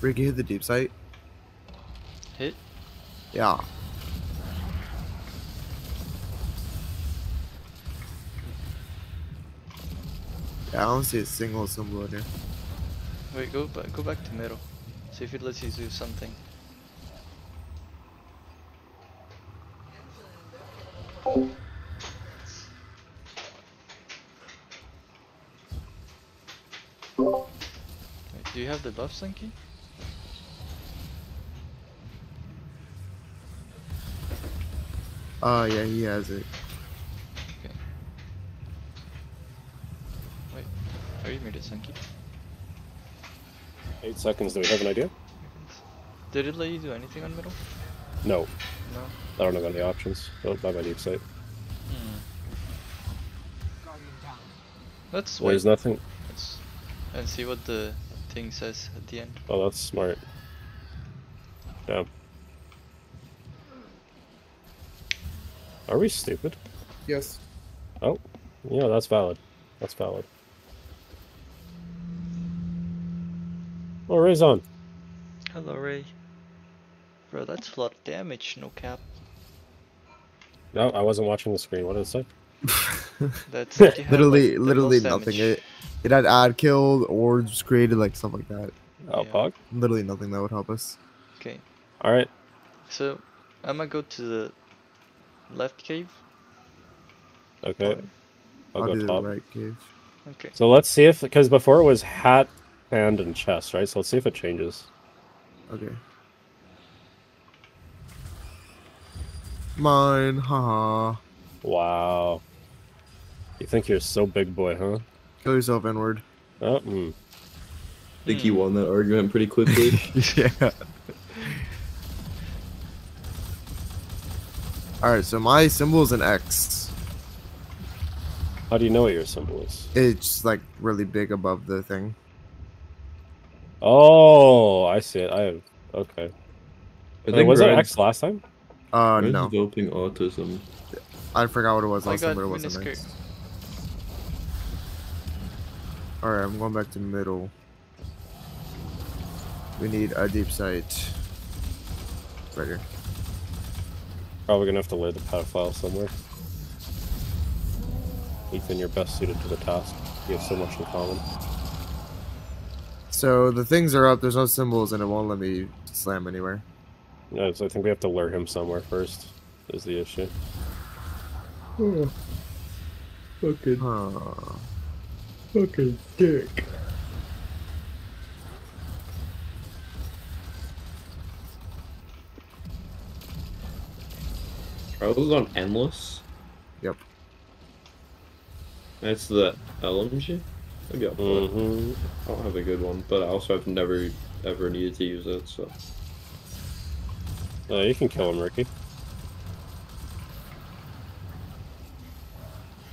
Ricky hit the deep sight. Hit? Yeah. Yeah, I don't see a single symbol in here. Wait, go back. Go back to middle. See if it lets you do something. Wait, do you have the buff, Slinky? Oh ah, yeah, he has it. Okay. Wait, are you muted, Slinky? Eight seconds. Do we have an idea? Did it let you do anything on middle? No. No. I don't have any options. Oh, by my deep sight. Hmm. Let's Wait, wait. is nothing. Let's, and see what the thing says at the end. Oh, that's smart. Yeah. Are we stupid? Yes. Oh, yeah, that's valid. That's valid. Oh, Ray's on. Hello, Ray. Bro, that's a lot of damage, no cap. No, I wasn't watching the screen. What did it say? *laughs* That's like you have, literally, like, literally nothing. damage. It, it had ad killed, or orbs created, like stuff like that. Oh, Yeah. Pog? Literally nothing that would help us. Okay, Alright. so I'm gonna go to the left cave. Okay. I'll, I'll, go do top. the right cave. Okay. So let's see if, because before it was hat, hand, and chest, right? So let's see if it changes. Okay. Mine, haha. Wow. You think you're so big boy, huh? Kill yourself inward. Oh, mm. I think you won that argument pretty quickly. *laughs* yeah. Alright, so my symbol is an X. How do you know what your symbol is? It's like really big above the thing. Oh, I see it. I have. Okay. I Wait, think was it Ryan's- X last time? Uh, Ryan's no. developing autism. I forgot what it was I last time, got but it wasn't miniskirt. X. Alright, I'm going back to middle. We need a deep sight. Right here. Probably gonna have to lay the pedophile somewhere. Ethan, you're best suited to the task. You have so much in common. So the things are up, there's no symbols, and it won't let me slam anywhere. No, so I think we have to lure him somewhere first. Is the issue? Oh, fucking, Huh. fucking dick. I was on Endless. Yep. That's the LMG? Maybe I'll play. Mm-hmm. I don't have a good one, but I also have never ever needed to use it, so. Uh, you can kill him, Ricky.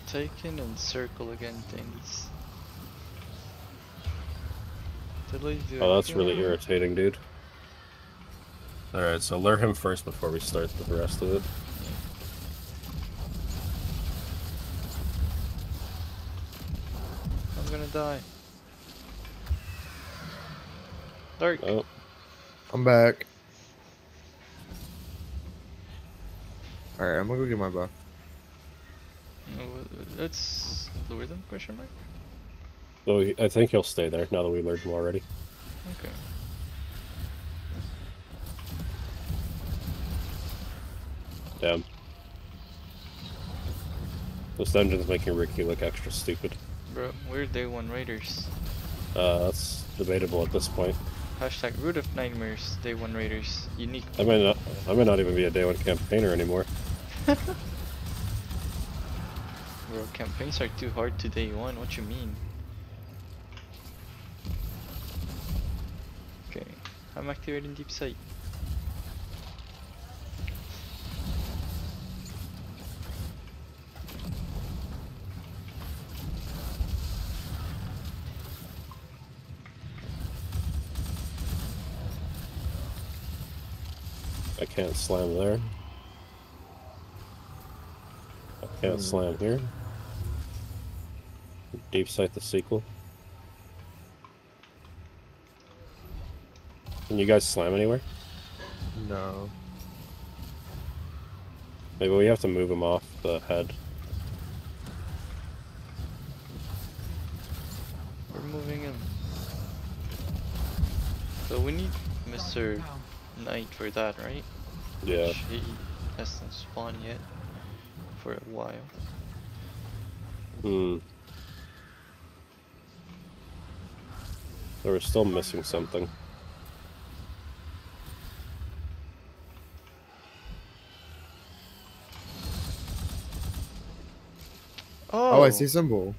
Taken and circle again things. Did we do Oh, that's really irritating, dude. Alright, so lure him first before we start the rest of it. Die. Dark. Oh, I'm back. Alright, I'm gonna go get my buff. No, Let's lower them, question mark? so I think he'll stay there now that we learned him already. Okay. Damn. This dungeon's making Ricky look extra stupid. Bro, we're day one raiders. Uh, that's debatable at this point. Hashtag root of nightmares, day one raiders. Unique. I may not. I may not even be a day one campaigner anymore. *laughs* Bro, campaigns are too hard to day one, what you mean? Okay, I'm activating deep sight. Can't slam there. I can't Hmm. slam here. Deep sight the sequel. Can you guys slam anywhere? No. Maybe we have to move him off the head. We're moving him. So we need Mr. Knight for that, right? Yeah. Which He hasn't spawned yet for a while. Hmm. So we're still missing something. Oh, Oh, I see some symbol.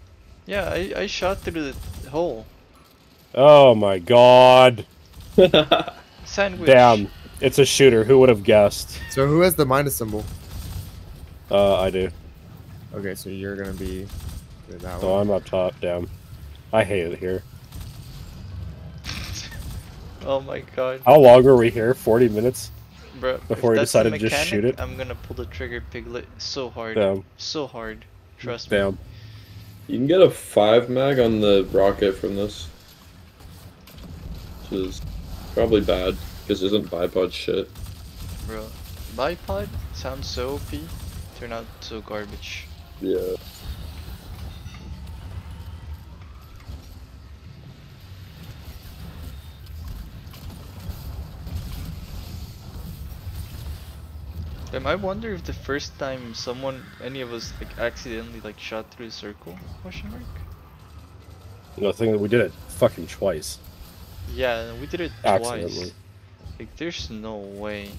Yeah, I, I shot through the hole. Oh my god. Sandwich. Damn. It's a shooter. Who would have guessed? So who has the minus symbol? Uh, I do. Okay, so you're gonna be with that So one. I'm up top. Damn. I hate it here. Oh my god. How long were we here? 40 minutes? Bro, Before he that's the decided to just shoot mechanic, it? I'm gonna pull the trigger piglet so hard. Damn. So hard. Trust me. Damn. You can get a five mag on the rocket from this, which is probably bad because isn't bipod shit. Bro. Bipod sounds so OP, turn out so garbage. Yeah. Damn, I wonder if the first time someone, any of us, like accidentally like shot through a circle? Question mark. No, thing that we did it fucking twice. Yeah, we did it twice. Like, there's no way.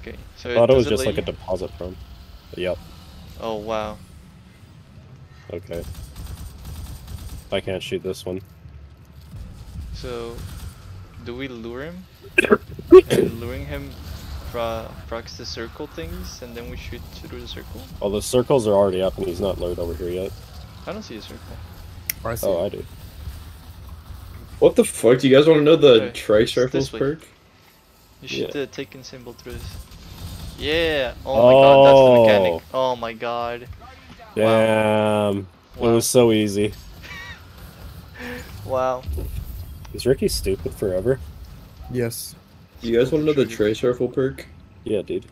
Okay, so I thought it was just let like a deposit from. Yep. Oh wow. Okay. I can't shoot this one. So, do we lure him? *coughs* and luring him pro procs the circle things, and then we shoot through the circle? Well, the circles are already up and he's not lured over here yet. I don't see a circle. Oh, I see. Oh, I do. What the fuck? Do you guys want to know the Okay, trace rifles perk? You should Yeah. uh, taken symbol through. Yeah. Oh my god, that's the mechanic. Oh my god. Damn. It Wow. was so easy. *laughs* Wow. Is Ricky stupid forever? Yes. Do you guys want to know the trace rifle perk? Yeah, dude.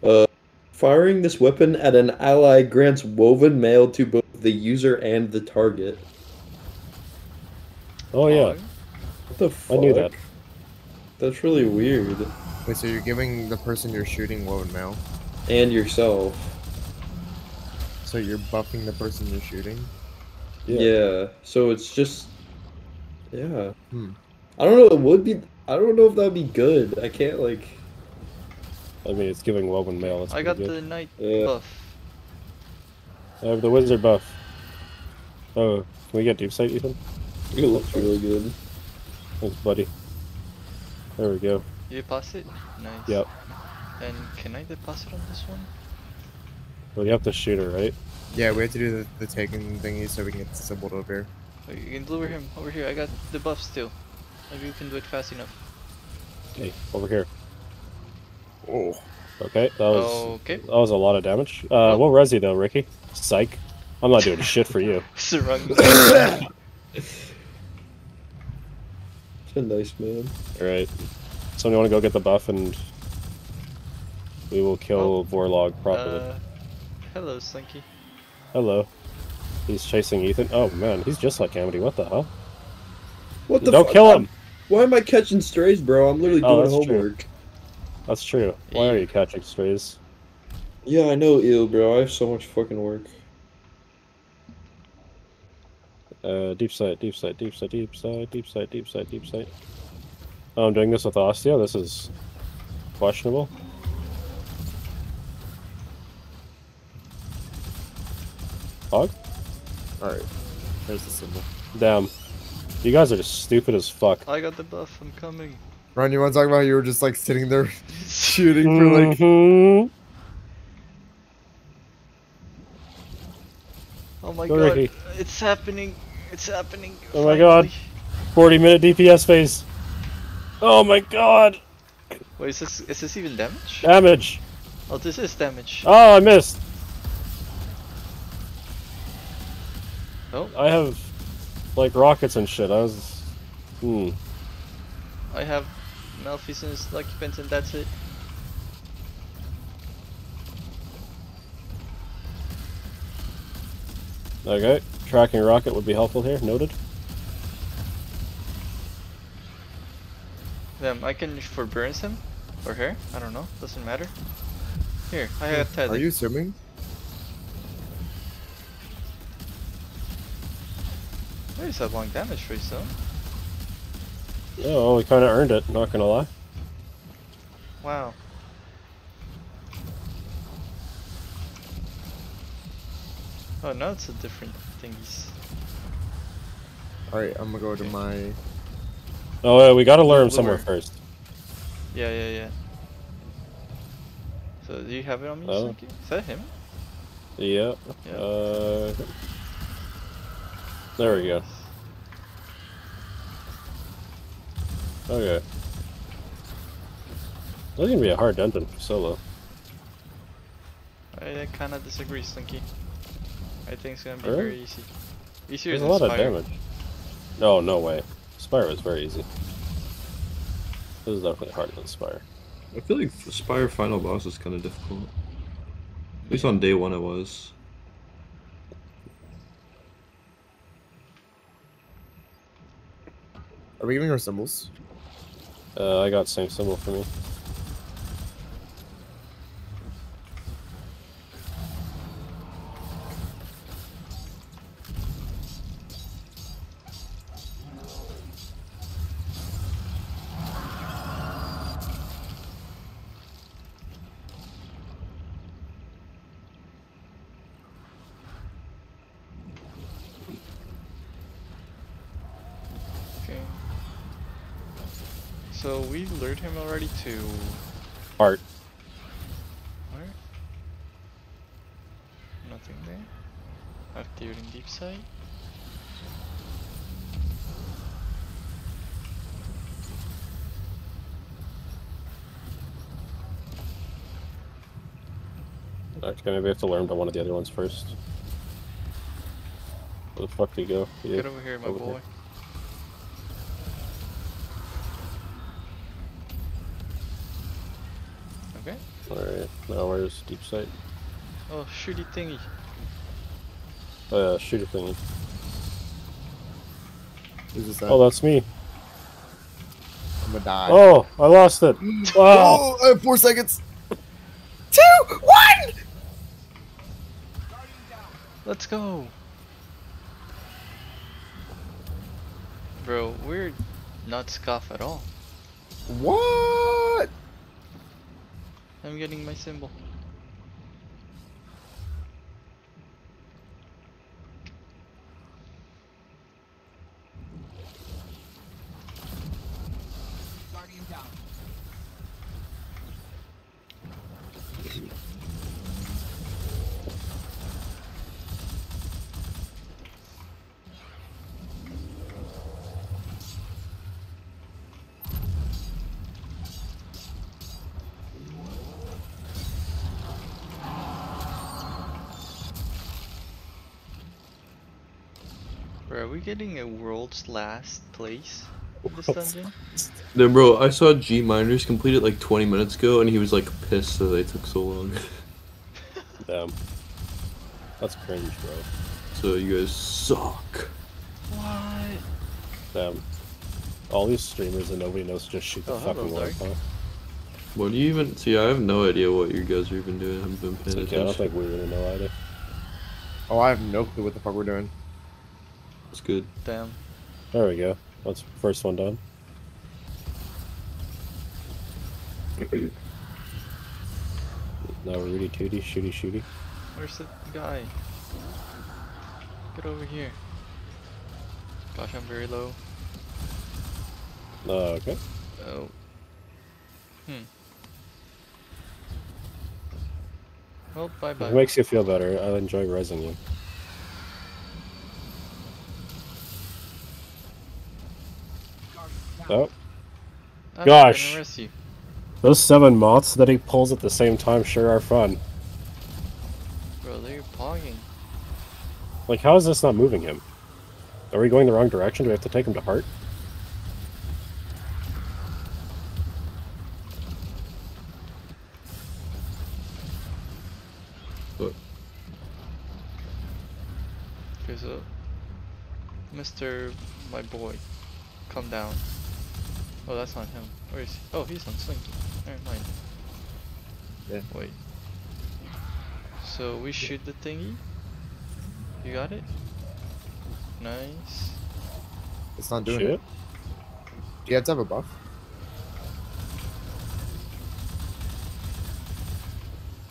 Uh, firing this weapon at an ally grants woven mail to both the user and the target. Oh, yeah. What the fuck? I knew that. That's really weird. Wait, so you're giving the person you're shooting woven mail? And yourself. So you're buffing the person you're shooting? Yeah. yeah. So it's just. Yeah. Hmm. I don't know. It would be. I don't know if that'd be good. I can't like. I mean, it's giving woven mail. That's I got pretty the good. knight Yeah. buff. I have the wizard buff. Oh, can we get deep sight, Ethan? It looks really good. Thanks, buddy. There we go. You pass it? Nice. Yep. And can I deposit on this one? Well, you have to shoot her, right? Yeah, we have to do the, the taking thingy so we can get the symbol over here. Wait, you can lure him over here. I got the buff still. Maybe you can do it fast enough. Okay, over here. Oh. Okay, that was Okay. that was a lot of damage. Uh, Oh. what resi though, Ricky? Psych. I'm not doing shit for you. *laughs* Surround. *laughs* *laughs* It's a nice man. Alright. Somebody want to go get the buff and we will kill Vorlog properly. uh, hello, Slinky. Hello. He's chasing Ethan. Oh man, he's just like Amity. What the hell? What the? Don't kill him! Why am I catching strays, bro? I'm literally Oh, doing that's true. homework. That's true. Why are you catching strays? Yeah, I know, ill, bro. I have so much fucking work. Uh, deep sight, deep sight, deep sight, deep sight, deep sight, deep sight, deep sight. Oh, I'm doing this with Osteo. This is questionable. Hog? Alright. There's the symbol. Damn. You guys are just stupid as fuck. I got the buff. I'm coming. Ron, you want to talk about you were just like sitting there *laughs* shooting for like. Mhm. Oh my Go, god. Ricky. It's happening. It's happening. Oh my God. 40 minute DPS phase. Oh my god! Wait, is this is this even damage? Damage! Oh, this is damage. Oh, I missed! Oh, I have, like, rockets and shit. I was. Hmm. I have Malfeasance, Lucky Benton, that's it. Okay. Tracking rocket would be helpful here. Noted. Them, I can forburns him or her. I don't know. Doesn't matter. Here, I have Ted. Are you assuming? There's a long damage for so. Oh, well, we kind of earned it. Not gonna lie. Wow. Oh, now it's a different thingies. Alright, I'm gonna go to my. Oh, yeah, we gotta lure him Lure. somewhere first. Yeah, yeah, yeah. So do you have it on me, Oh. Slinky? Is that him? Yeah. Yeah. Uh. There we go. Okay. That's gonna be a hard dungeon for solo. I, I kinda disagree, Slinky. I think it's gonna be Really? very easy. Easier There's a than lot of damage. No, no way. Spire is very easy. This is definitely harder than Spire. I feel like Spire final boss is kind of difficult. At least on day one it was. Are we giving our symbols? Uh, I got same symbol for me. Already to Art. where? Nothing there. Activating deep sight. Actually, maybe I have to learn by one of the other ones first. Where the fuck do you go? You- Get over here, my over boy. here. Okay. Alright, now where's deep sight? Oh, shooty thingy. Oh yeah, shoot thingy. Who's this at? Oh, that's me. I'm gonna die. Oh, I lost it. Mm. Ah. Wow. Oh, I have four seconds. Two, one. Let's go! Bro, we're not scuff at all. What? I'm getting my symbol. Getting a world's last place in this dungeon? Then, bro, I saw G Miners complete it like 20 minutes ago, and he was like pissed that they took so long. *laughs* Damn. That's cringe, bro. so you guys suck. What? Damn. All these streamers and nobody knows to just shoot the Oh, fucking Dark. warp, huh? What do you even see? I have no idea what you guys are even doing. I haven't been It's paying okay, I don't think we really know either. Oh, I have no clue what the fuck we're doing. It's good. Damn. There we go. That's first one done. *clears throat* now Rudy Tooty, shooty shooty. Where's the guy? Get over here. Gosh, I'm very low. Uh, okay. Oh. Hmm. Well, bye bye. It makes you feel better, I enjoy resing you. Oh, gosh. gonna arrest you. those seven moths that he pulls at the same time sure are fun. Bro, they're pogging. Like, how is this not moving him? Are we going the wrong direction? Do we have to take him to heart? Okay, so. Mr. My boy. Come down. Oh, that's not him. Where is he? Oh, he's on Slinky. Never mind. Yeah. Wait. So we shoot the thingy? You got it? Nice. It's not doing Shit. it. Do you have to have a buff?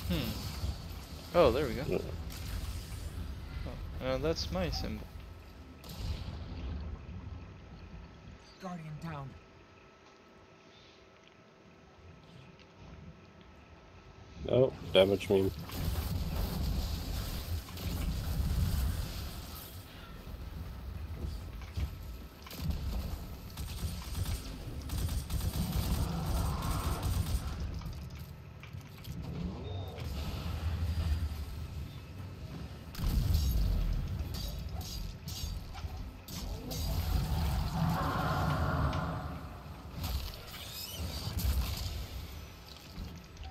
Hmm. Oh, there we go. Yeah. Oh, uh, that's my symbol. Guardian down. Oh, damage meme.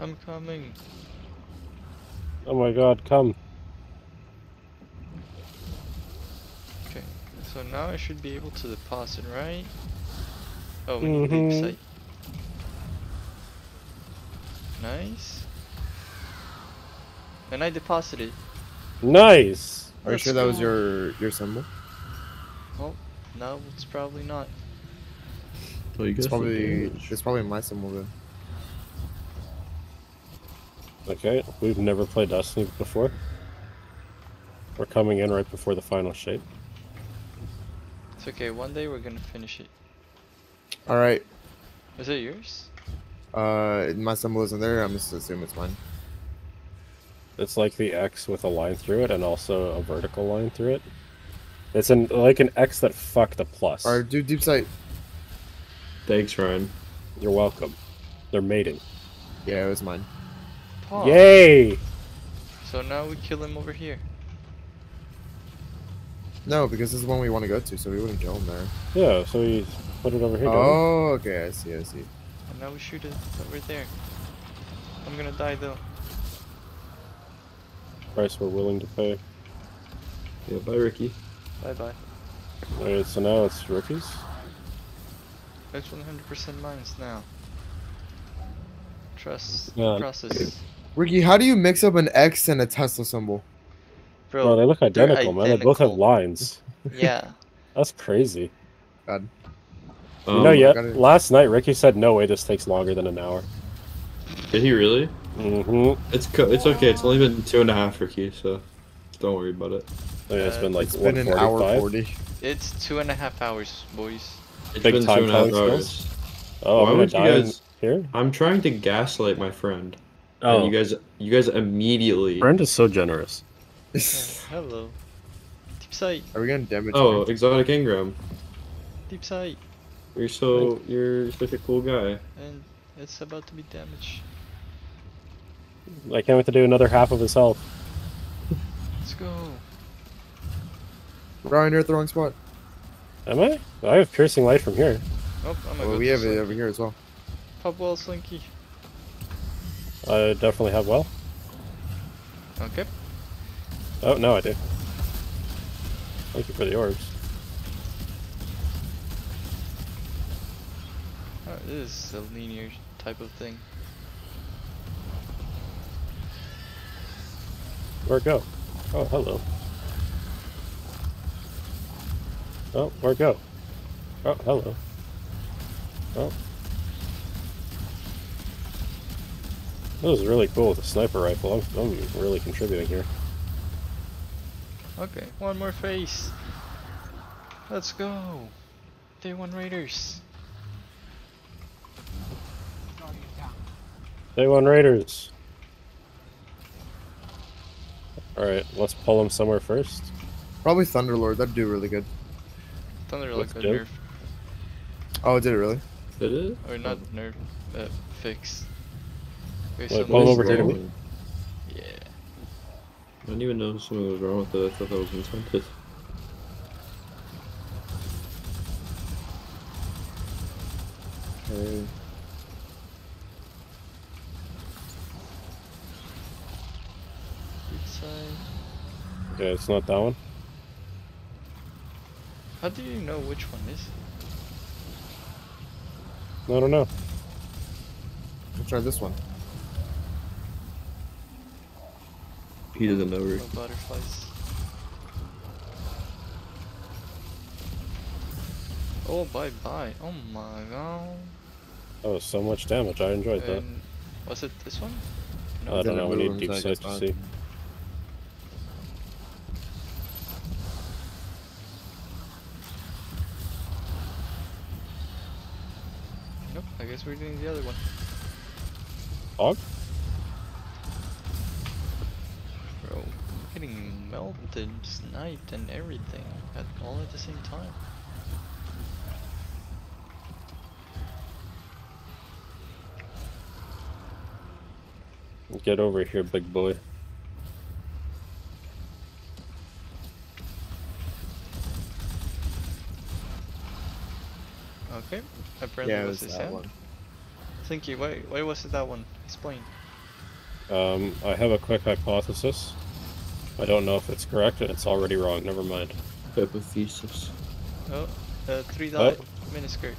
I'm coming. Oh my god, come. Okay, so now I should be able to deposit, right? Oh, we need deep Mhm. sight. Nice. And I deposited. Nice! Are you Let's sure that was your your symbol? Oh, no, it's probably not. oh, you It's probably it's probably my symbol then. Okay, we've never played Destiny before. We're coming in right before the final shape. It's okay, one day we're gonna finish it. All right. Is it yours? Uh, my symbol isn't there. I'm just assuming it's mine. It's like the X with a line through it and also a vertical line through it. It's an like an X that fucked a plus. All right, dude, deep sight. Thanks, Ryan. You're welcome. They're mating. Yeah, it was mine. Paw. Yay! So now we kill him over here. No, because this is the one we want to go to, so we wouldn't kill him there. Yeah, so we put it over here. Oh, okay, I see, I see. And now we shoot it over there. I'm gonna die though. Price we're willing to pay. Yeah, bye, Ricky. Bye bye. Alright, so now it's Ricky's? It's 100% mines now. Trust Yeah. the process. Ricky, how do you mix up an X and a Tesla symbol? Bro, Bro, they look they're identical, man. They both have lines. *laughs* Yeah. That's crazy. God. you Um, know, yeah. gotta- Last night, Ricky said, "No way, this takes longer than an hour." Did he really? Mm-hmm. It's it's okay. It's only been two and a half, Ricky. So don't worry about it. Oh, yeah, it's been like It's been an hour 145. forty. It's two and a half hours, boys. It's Big been time two and a half hours. skills? Oh, Why I'm would gonna you die in guys- here. I'm trying to gaslight my friend. Oh, And you guys, you guys immediately. Brent is so generous. *laughs* Uh, hello. Deep sight. Are we gonna damage? Oh, him? exotic engram. Deep sight. You're so you're such a cool guy. And it's about to be damaged. I can't wait to do another half of his health. Let's go. Ryan, you're at the wrong spot. Am I? I have piercing light from here. Oh, I'm Well, we to have it over here as well. Pop well, Slinky. I definitely have well. Okay. Oh, no, I do. Thank you for the orbs. Oh, this is a linear type of thing. Where'd go? Oh, hello. Oh, where'd go? Oh, hello. Oh. This is really cool with the sniper rifle. I'm, I'm really contributing here. Okay, one more face. Let's go. Day one Raiders. Day one Raiders. Alright, let's pull them somewhere first. Probably Thunderlord. That'd do really good. Thunder Let's like a do. Oh, did it really? Did it? Or not nerf, uh, fix. There's Wait, some- pull over here to me. Yeah. I didn't even know something was wrong with it. I thought that was intended. Okay. Good side. Okay, it's not that one. How do you know which one is? I don't know. Let's try this one. He doesn't know her. Butterflies. Oh, bye bye. Oh my god. That was so much damage. I enjoyed that. Was it this one? No, I don't Didn't know. We need deep I sight to see. Nope, I guess we're doing the other one. Hog? Getting melted, sniped, and everything at all at the same time. Get over here, big boy. Okay, apparently Yeah, it was was this that one. Thank you. Why, why was it that one? Explain. Um, I have a quick hypothesis. I don't know if it's correct, and it's already wrong. Never mind. Hypothesis. Oh, uh, three Oh. dot miniskirt.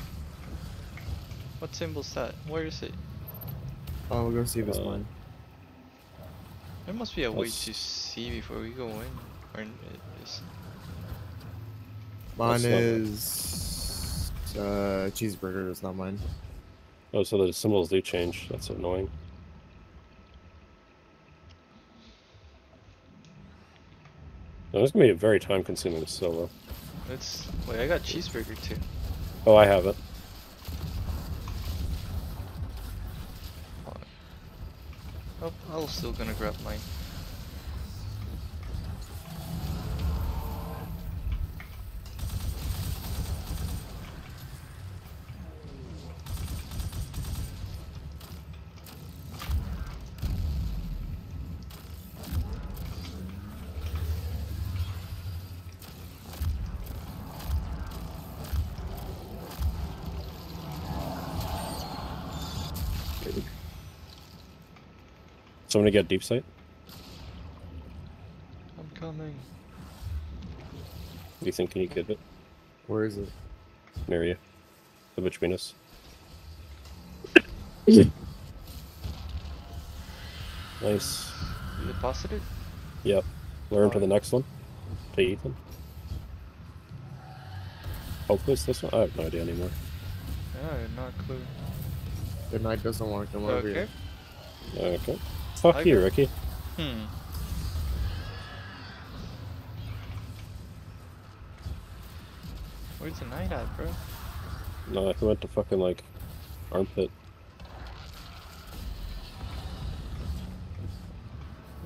What symbol's that? Where is it? Oh, we'll go see if it's Uh, mine. There must be a way to see before we go in. Or it is. Mine Let's is uh, cheeseburger. It's not mine. Oh, so the symbols do change. That's annoying. Now, this is gonna be a very time-consuming solo. It's wait, I got cheeseburger too. Oh, I have it. Oh, I'm still gonna grab mine. Somebody get deep sight? I'm coming. Do you think can you get it Where is it? near you? The between us. *coughs* Nice. You deposited? Yep. Learn to the next one. To Ethan. Hopefully it's this one. I have no idea anymore. Yeah, not clue. The knight doesn't want to come over Okay. here. Okay. Fuck you, Ricky. Hmm. Where's the night at, bro? No, he went to fucking like armpit.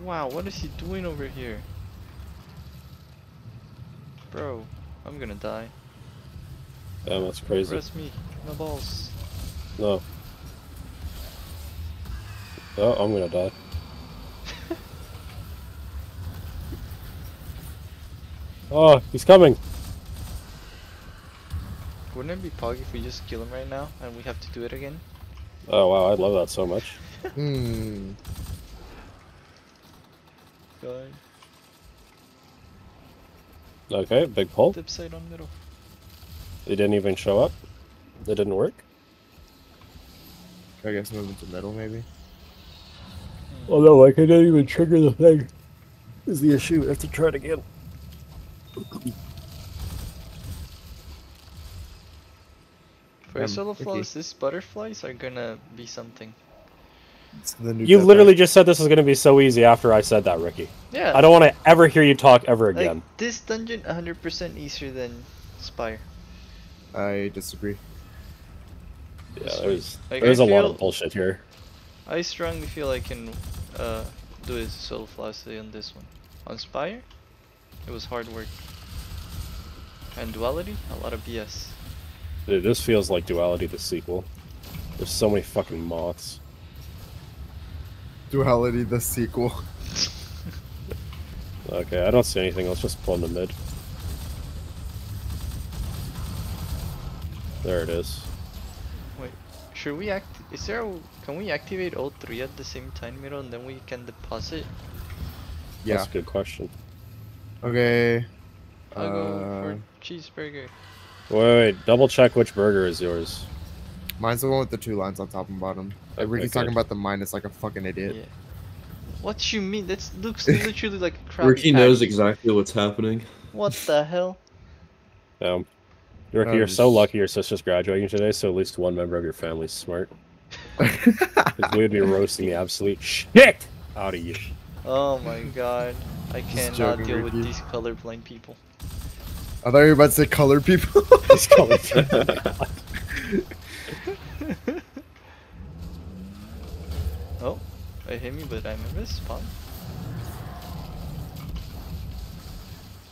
Wow, what is he doing over here? Bro, I'm gonna die. Damn, that's crazy. Rest me, my balls. No. Oh, I'm gonna die. Oh, he's coming. Wouldn't it be pog if we just kill him right now and we have to do it again? Oh wow, I love that so much. *laughs* Hmm. God. Okay, big pull. Deep sight on middle. It didn't even show up. It didn't work. I guess move into middle maybe. Oh no, like I didn't even trigger the thing. Is the issue? I have to try it again. For a Um, solo okay. flows, these butterflies are gonna be something. It's the new You literally just said this was going to be so easy after I said that, Ricky. Yeah. I don't want to ever hear you talk ever like, again. this dungeon 100% easier than Spire. I disagree. Yeah, there's Like, there's I a lot of bullshit here. I strongly feel I can uh, do it solo flawlessly on this one. On Spire, it was hard work. And Duality, a lot of BS. Dude, this feels like Duality the sequel. There's so many fucking moths. Duality the sequel. *laughs* Okay, I don't see anything. Let's just pull in the mid. There it is. Wait, should we act? Is there? A, can we activate all three at the same time, middle, and then we can deposit? Yeah. That's a good question. Okay. I'll go Uh, for cheeseburger. Wait, wait, double check which burger is yours. mine's the one with the two lines on top and bottom. Like Okay, Ricky's talking about the minus like a fucking idiot. Yeah. What you mean? That looks *laughs* literally like a crap. Ricky knows exactly what's happening. What the *laughs* hell? Um, Ricky, Oh, you're so lucky your sister's graduating today, so at least one member of your family's smart. *laughs* we would be roasting the absolute shit out of you. Oh my god. I cannot deal with Ricky. these colorblind people. I thought you were about to say color people. *laughs* He's coming. *laughs* *laughs* Oh, I hit me, but I'm in this spawn.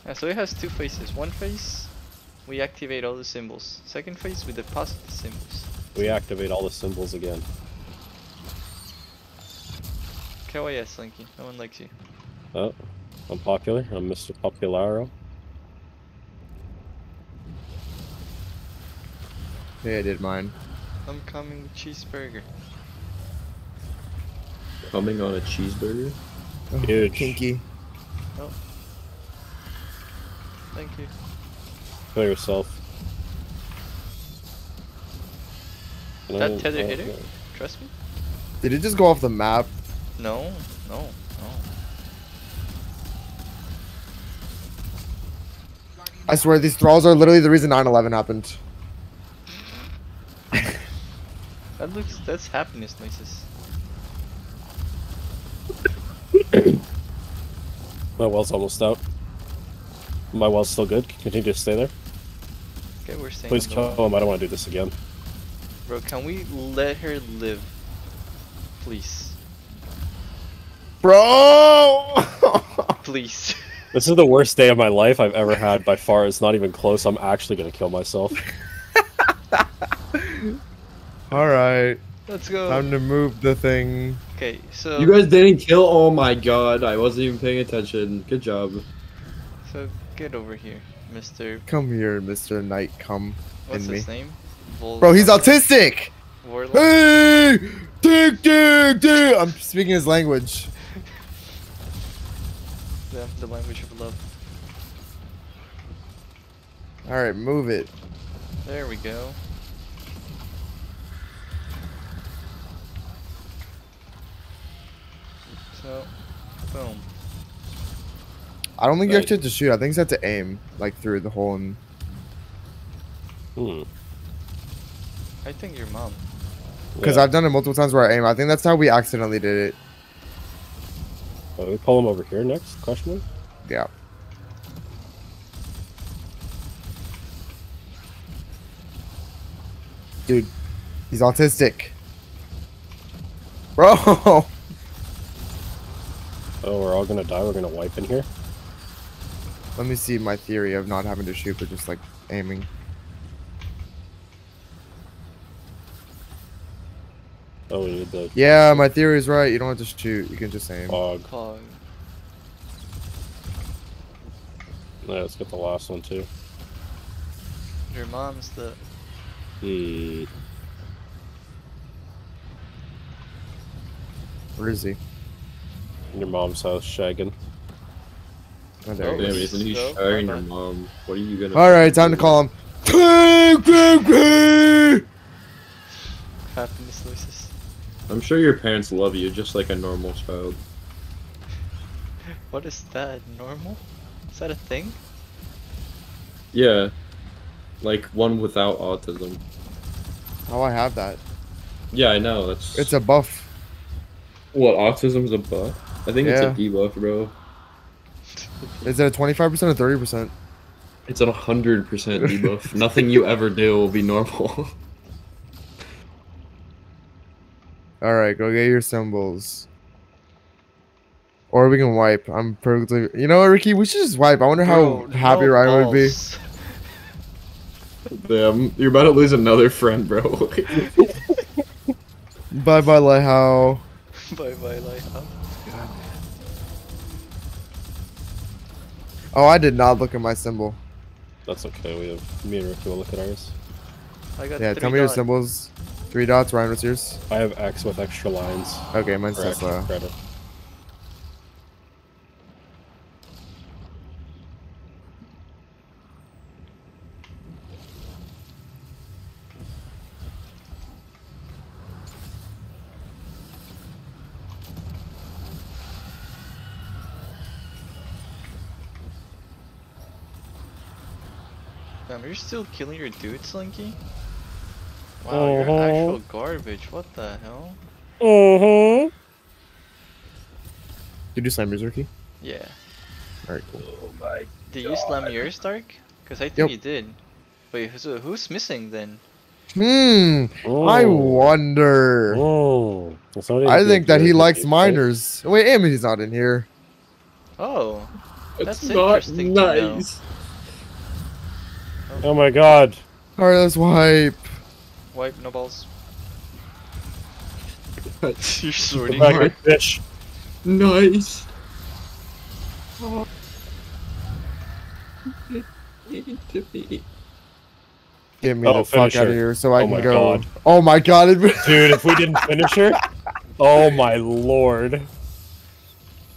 Yeah, so it has two phases. One phase, we activate all the symbols. Second phase, we deposit the symbols. we activate all the symbols again. KYS, Slinky. No one likes you. Oh, I'm popular. I'm Mr. Popularo. hey, I did mine. I'm coming with cheeseburger. Coming on a cheeseburger. Oh, Huge. Kinky. Oh. Thank you. Kill yourself. That tether oh, hit her? Trust me? Did it just go off the map? No, no, no. I swear these thralls are literally the reason 9/11 happened. That looks, that's happiness noises. *coughs* My well's almost out. My well's still good. Continue to stay there. Okay, we're staying Please kill him. I don't want to do this again. Bro, can we let her live? Please. Bro! *laughs* Please. This is the worst day of my life I've ever had by far. It's not even close. I'm actually gonna kill myself. *laughs* Alright. Let's go. Time to move the thing. Okay, so You guys didn't kill. Oh my god! I wasn't even paying attention. Good job. so get over here, Mr. Come here, Mr. Knight, come What's in me. his name? Vol- Bro, he's autistic! Warlock. Hey! Dig, dig, dig! I'm speaking his language. The, the language of love. Alright, move it. There we go. So, boom. I don't think you Right. actually have to shoot. I think you have to aim, like, through the hole and... Hmm. I think your mom. Because Yeah. I've done it multiple times where I aim. I think that's how we accidentally did it. Oh, we pull him over here next? Question mark? Yeah. Dude, he's autistic. Bro! Oh, we're all gonna die. We're gonna wipe in here. Let me see my theory of not having to shoot, but just, like, aiming. Oh, we need the Yeah, my theory is right. You don't have to shoot. You can just aim. fog. Pog. Yeah, let's get the last one too. Your mom's the Hmm. Where is he? In your mom's house, shagging. Oh, there Oh, Damn, is. isn't he No, sharing your mom? What are you gonna? All right, time to call him. Happiness noises. I'm sure your parents love you just like a normal child. What is that? Normal? Is that a thing? Yeah, like one without autism. Oh, I have that. Yeah, I know. That's It's a buff. what autism's a buff. I think Yeah. it's a debuff, bro. *laughs* Is it a 25% or 30%? It's a hundred percent debuff. Nothing you ever do will be normal. *laughs* All right, go get your symbols. Or we can wipe. I'm perfectly. You know what, Ricky? We should just wipe. I wonder how Bro, happy no Ryan would be. Damn, you're about to lose another friend, bro. *laughs* Bye bye, Lighthouse. *laughs* bye bye, Lighthouse. Oh, I did not look at my symbol. That's okay. We have me and Ricky will look at ours. I got Yeah, three tell me your symbols. Three dots. Ryan, what's yours? I have X with extra lines Okay, mine's for extra Tesla. credit. Damn, you're still killing your dude, Slinky? Wow, you're Uh-huh. actual garbage. What the hell? Mm-hmm. Did you slam yours, Ricky? Yeah. All right, cool. Did you slam yours, Dark? Because I think Yep. you did. Wait, so who's missing then? Hmm. I wonder. Oh, I think that he likes miners. Wait, Amity's not in here. Oh, That's It's not interesting to know. nice. Oh my god. All right, let's wipe. Wipe no balls. That's *laughs* You're Get sorting. back here, bitch. nice. Get me Oh, the fuck finish out of here so I Oh can my go. God. Oh my god! *laughs* Dude, if we didn't finish her. Oh my lord.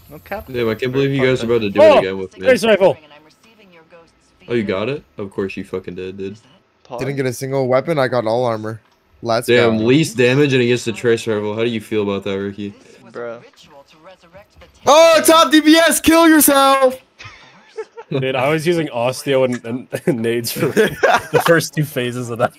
No cap. Damn, I can't believe you guys are about to do Oh, it again with oh, me. Trace rifle. And I'm receiving your ghost's Oh, you got it? Of course you fucking did, dude. Pod? Didn't get a single weapon. I got all armor. Let's Damn, go. least damage and he gets the trace rifle. How do you feel about that, Ricky? This was Bruh. a ritual to resurrect the Oh, top DPS! Kill yourself! Dude, I was using osteo and, and, and nades for the first two phases of that.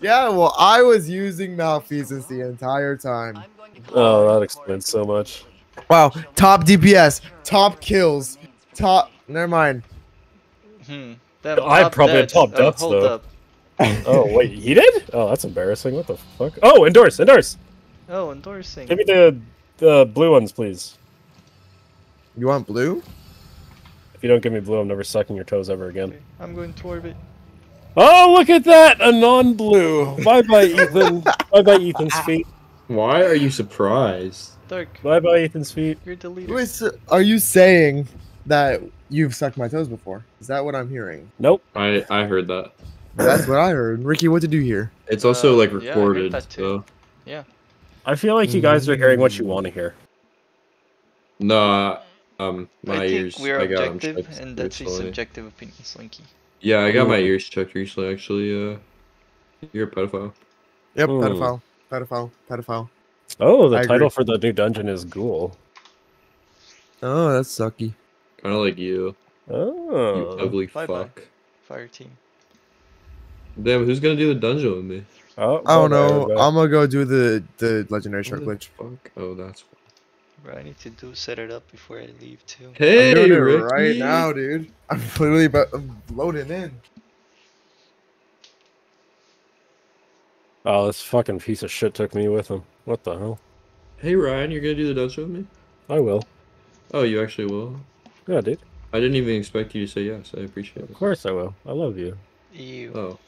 Yeah, well, I was using malfeasance the entire time. I'm going to Oh, that explains so much. Wow, top DPS, top kills, top. Never mind. Hmm. Damn, I top probably had top Uh, deaths, hold though. up. *laughs* Oh wait, he did? Oh, that's embarrassing. What the fuck? Oh, endorse, endorse. Oh, endorsing. Give me the the blue ones, please. You want blue? If you don't give me blue, I'm never sucking your toes ever again. Okay, I'm going to orbit. Oh, look at that! A non-blue. Bye bye, Ethan. *laughs* bye bye, Ethan's feet. Why are you surprised? Dark, Bye bye, Ethan's feet. you're the leader. Wait, so are you saying that you've sucked my toes before? Is that what I'm hearing? Nope. I I heard that. That's what I heard. Ricky, what did you hear? It's also Uh, like yeah, I heard recorded. that too. so I feel like you guys are hearing what you want to hear. no, um, my I think ears. we're I got 'em objective, checked and that's a subjective opinion, Slinky. Yeah, I got my ears checked recently. Actually, uh, you're a pedophile. Yep, Hmm. pedophile, pedophile, pedophile. Oh, the I title agree. for the new dungeon is Ghoul. Oh, that's sucky. Kind of like you, Oh, you ugly bye-bye. fuck. Fire team. Damn, who's gonna do the dungeon with me? Oh, I don't know. everybody. I'm gonna go do the the legendary shark glitch. Fuck. Oh, that's. Bro, I need to do set it up before I leave too. Hey, I'm doing it Ricky. right now, dude. I'm literally about I'm loading in. Oh, this fucking piece of shit took me with him. What the hell? Hey Ryan, you're gonna do the dungeon with me? I will. Oh, you actually will. Yeah, dude. I didn't even expect you to say yes. I appreciate it. Of course I will. I love you. Ew. Oh,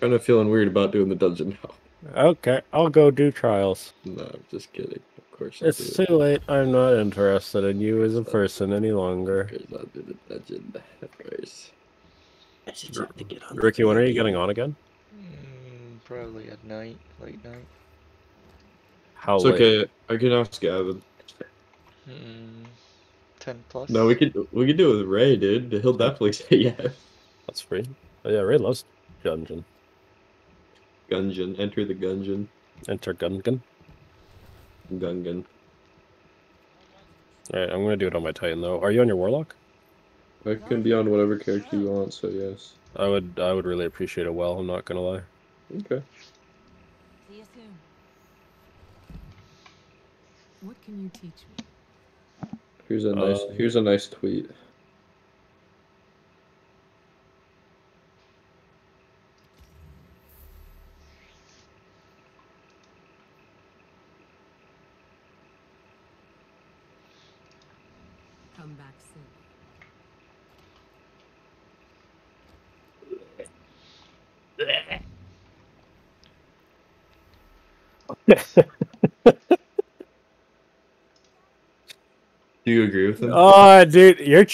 kind of feeling weird about doing the dungeon now. Okay, I'll go do trials. No, I'm just kidding. Of course, I'll It's do too late. I'm not interested in you as a person any longer. it. I'll do the dungeon first. Ricky, when are you getting on again? Mm, Probably at night, late night. How It's late? okay. I can ask Gavin. Mm, 10 plus. No, we could we could do it with Ray, dude. He'll definitely *laughs* say yes. That's free. Oh, yeah, Ray loves Gungeon. Gungeon. Enter the Gungeon. Enter Gungan. Gungan. Alright, I'm gonna do it on my Titan though. Are you on your Warlock? I can be on whatever character you want, so yes. I would I would really appreciate a well, I'm not gonna lie. Okay. See you soon. What can you teach me? Here's a nice Uh, here's a nice tweet. Come back soon. *laughs* Do you agree with him? Oh dude, you're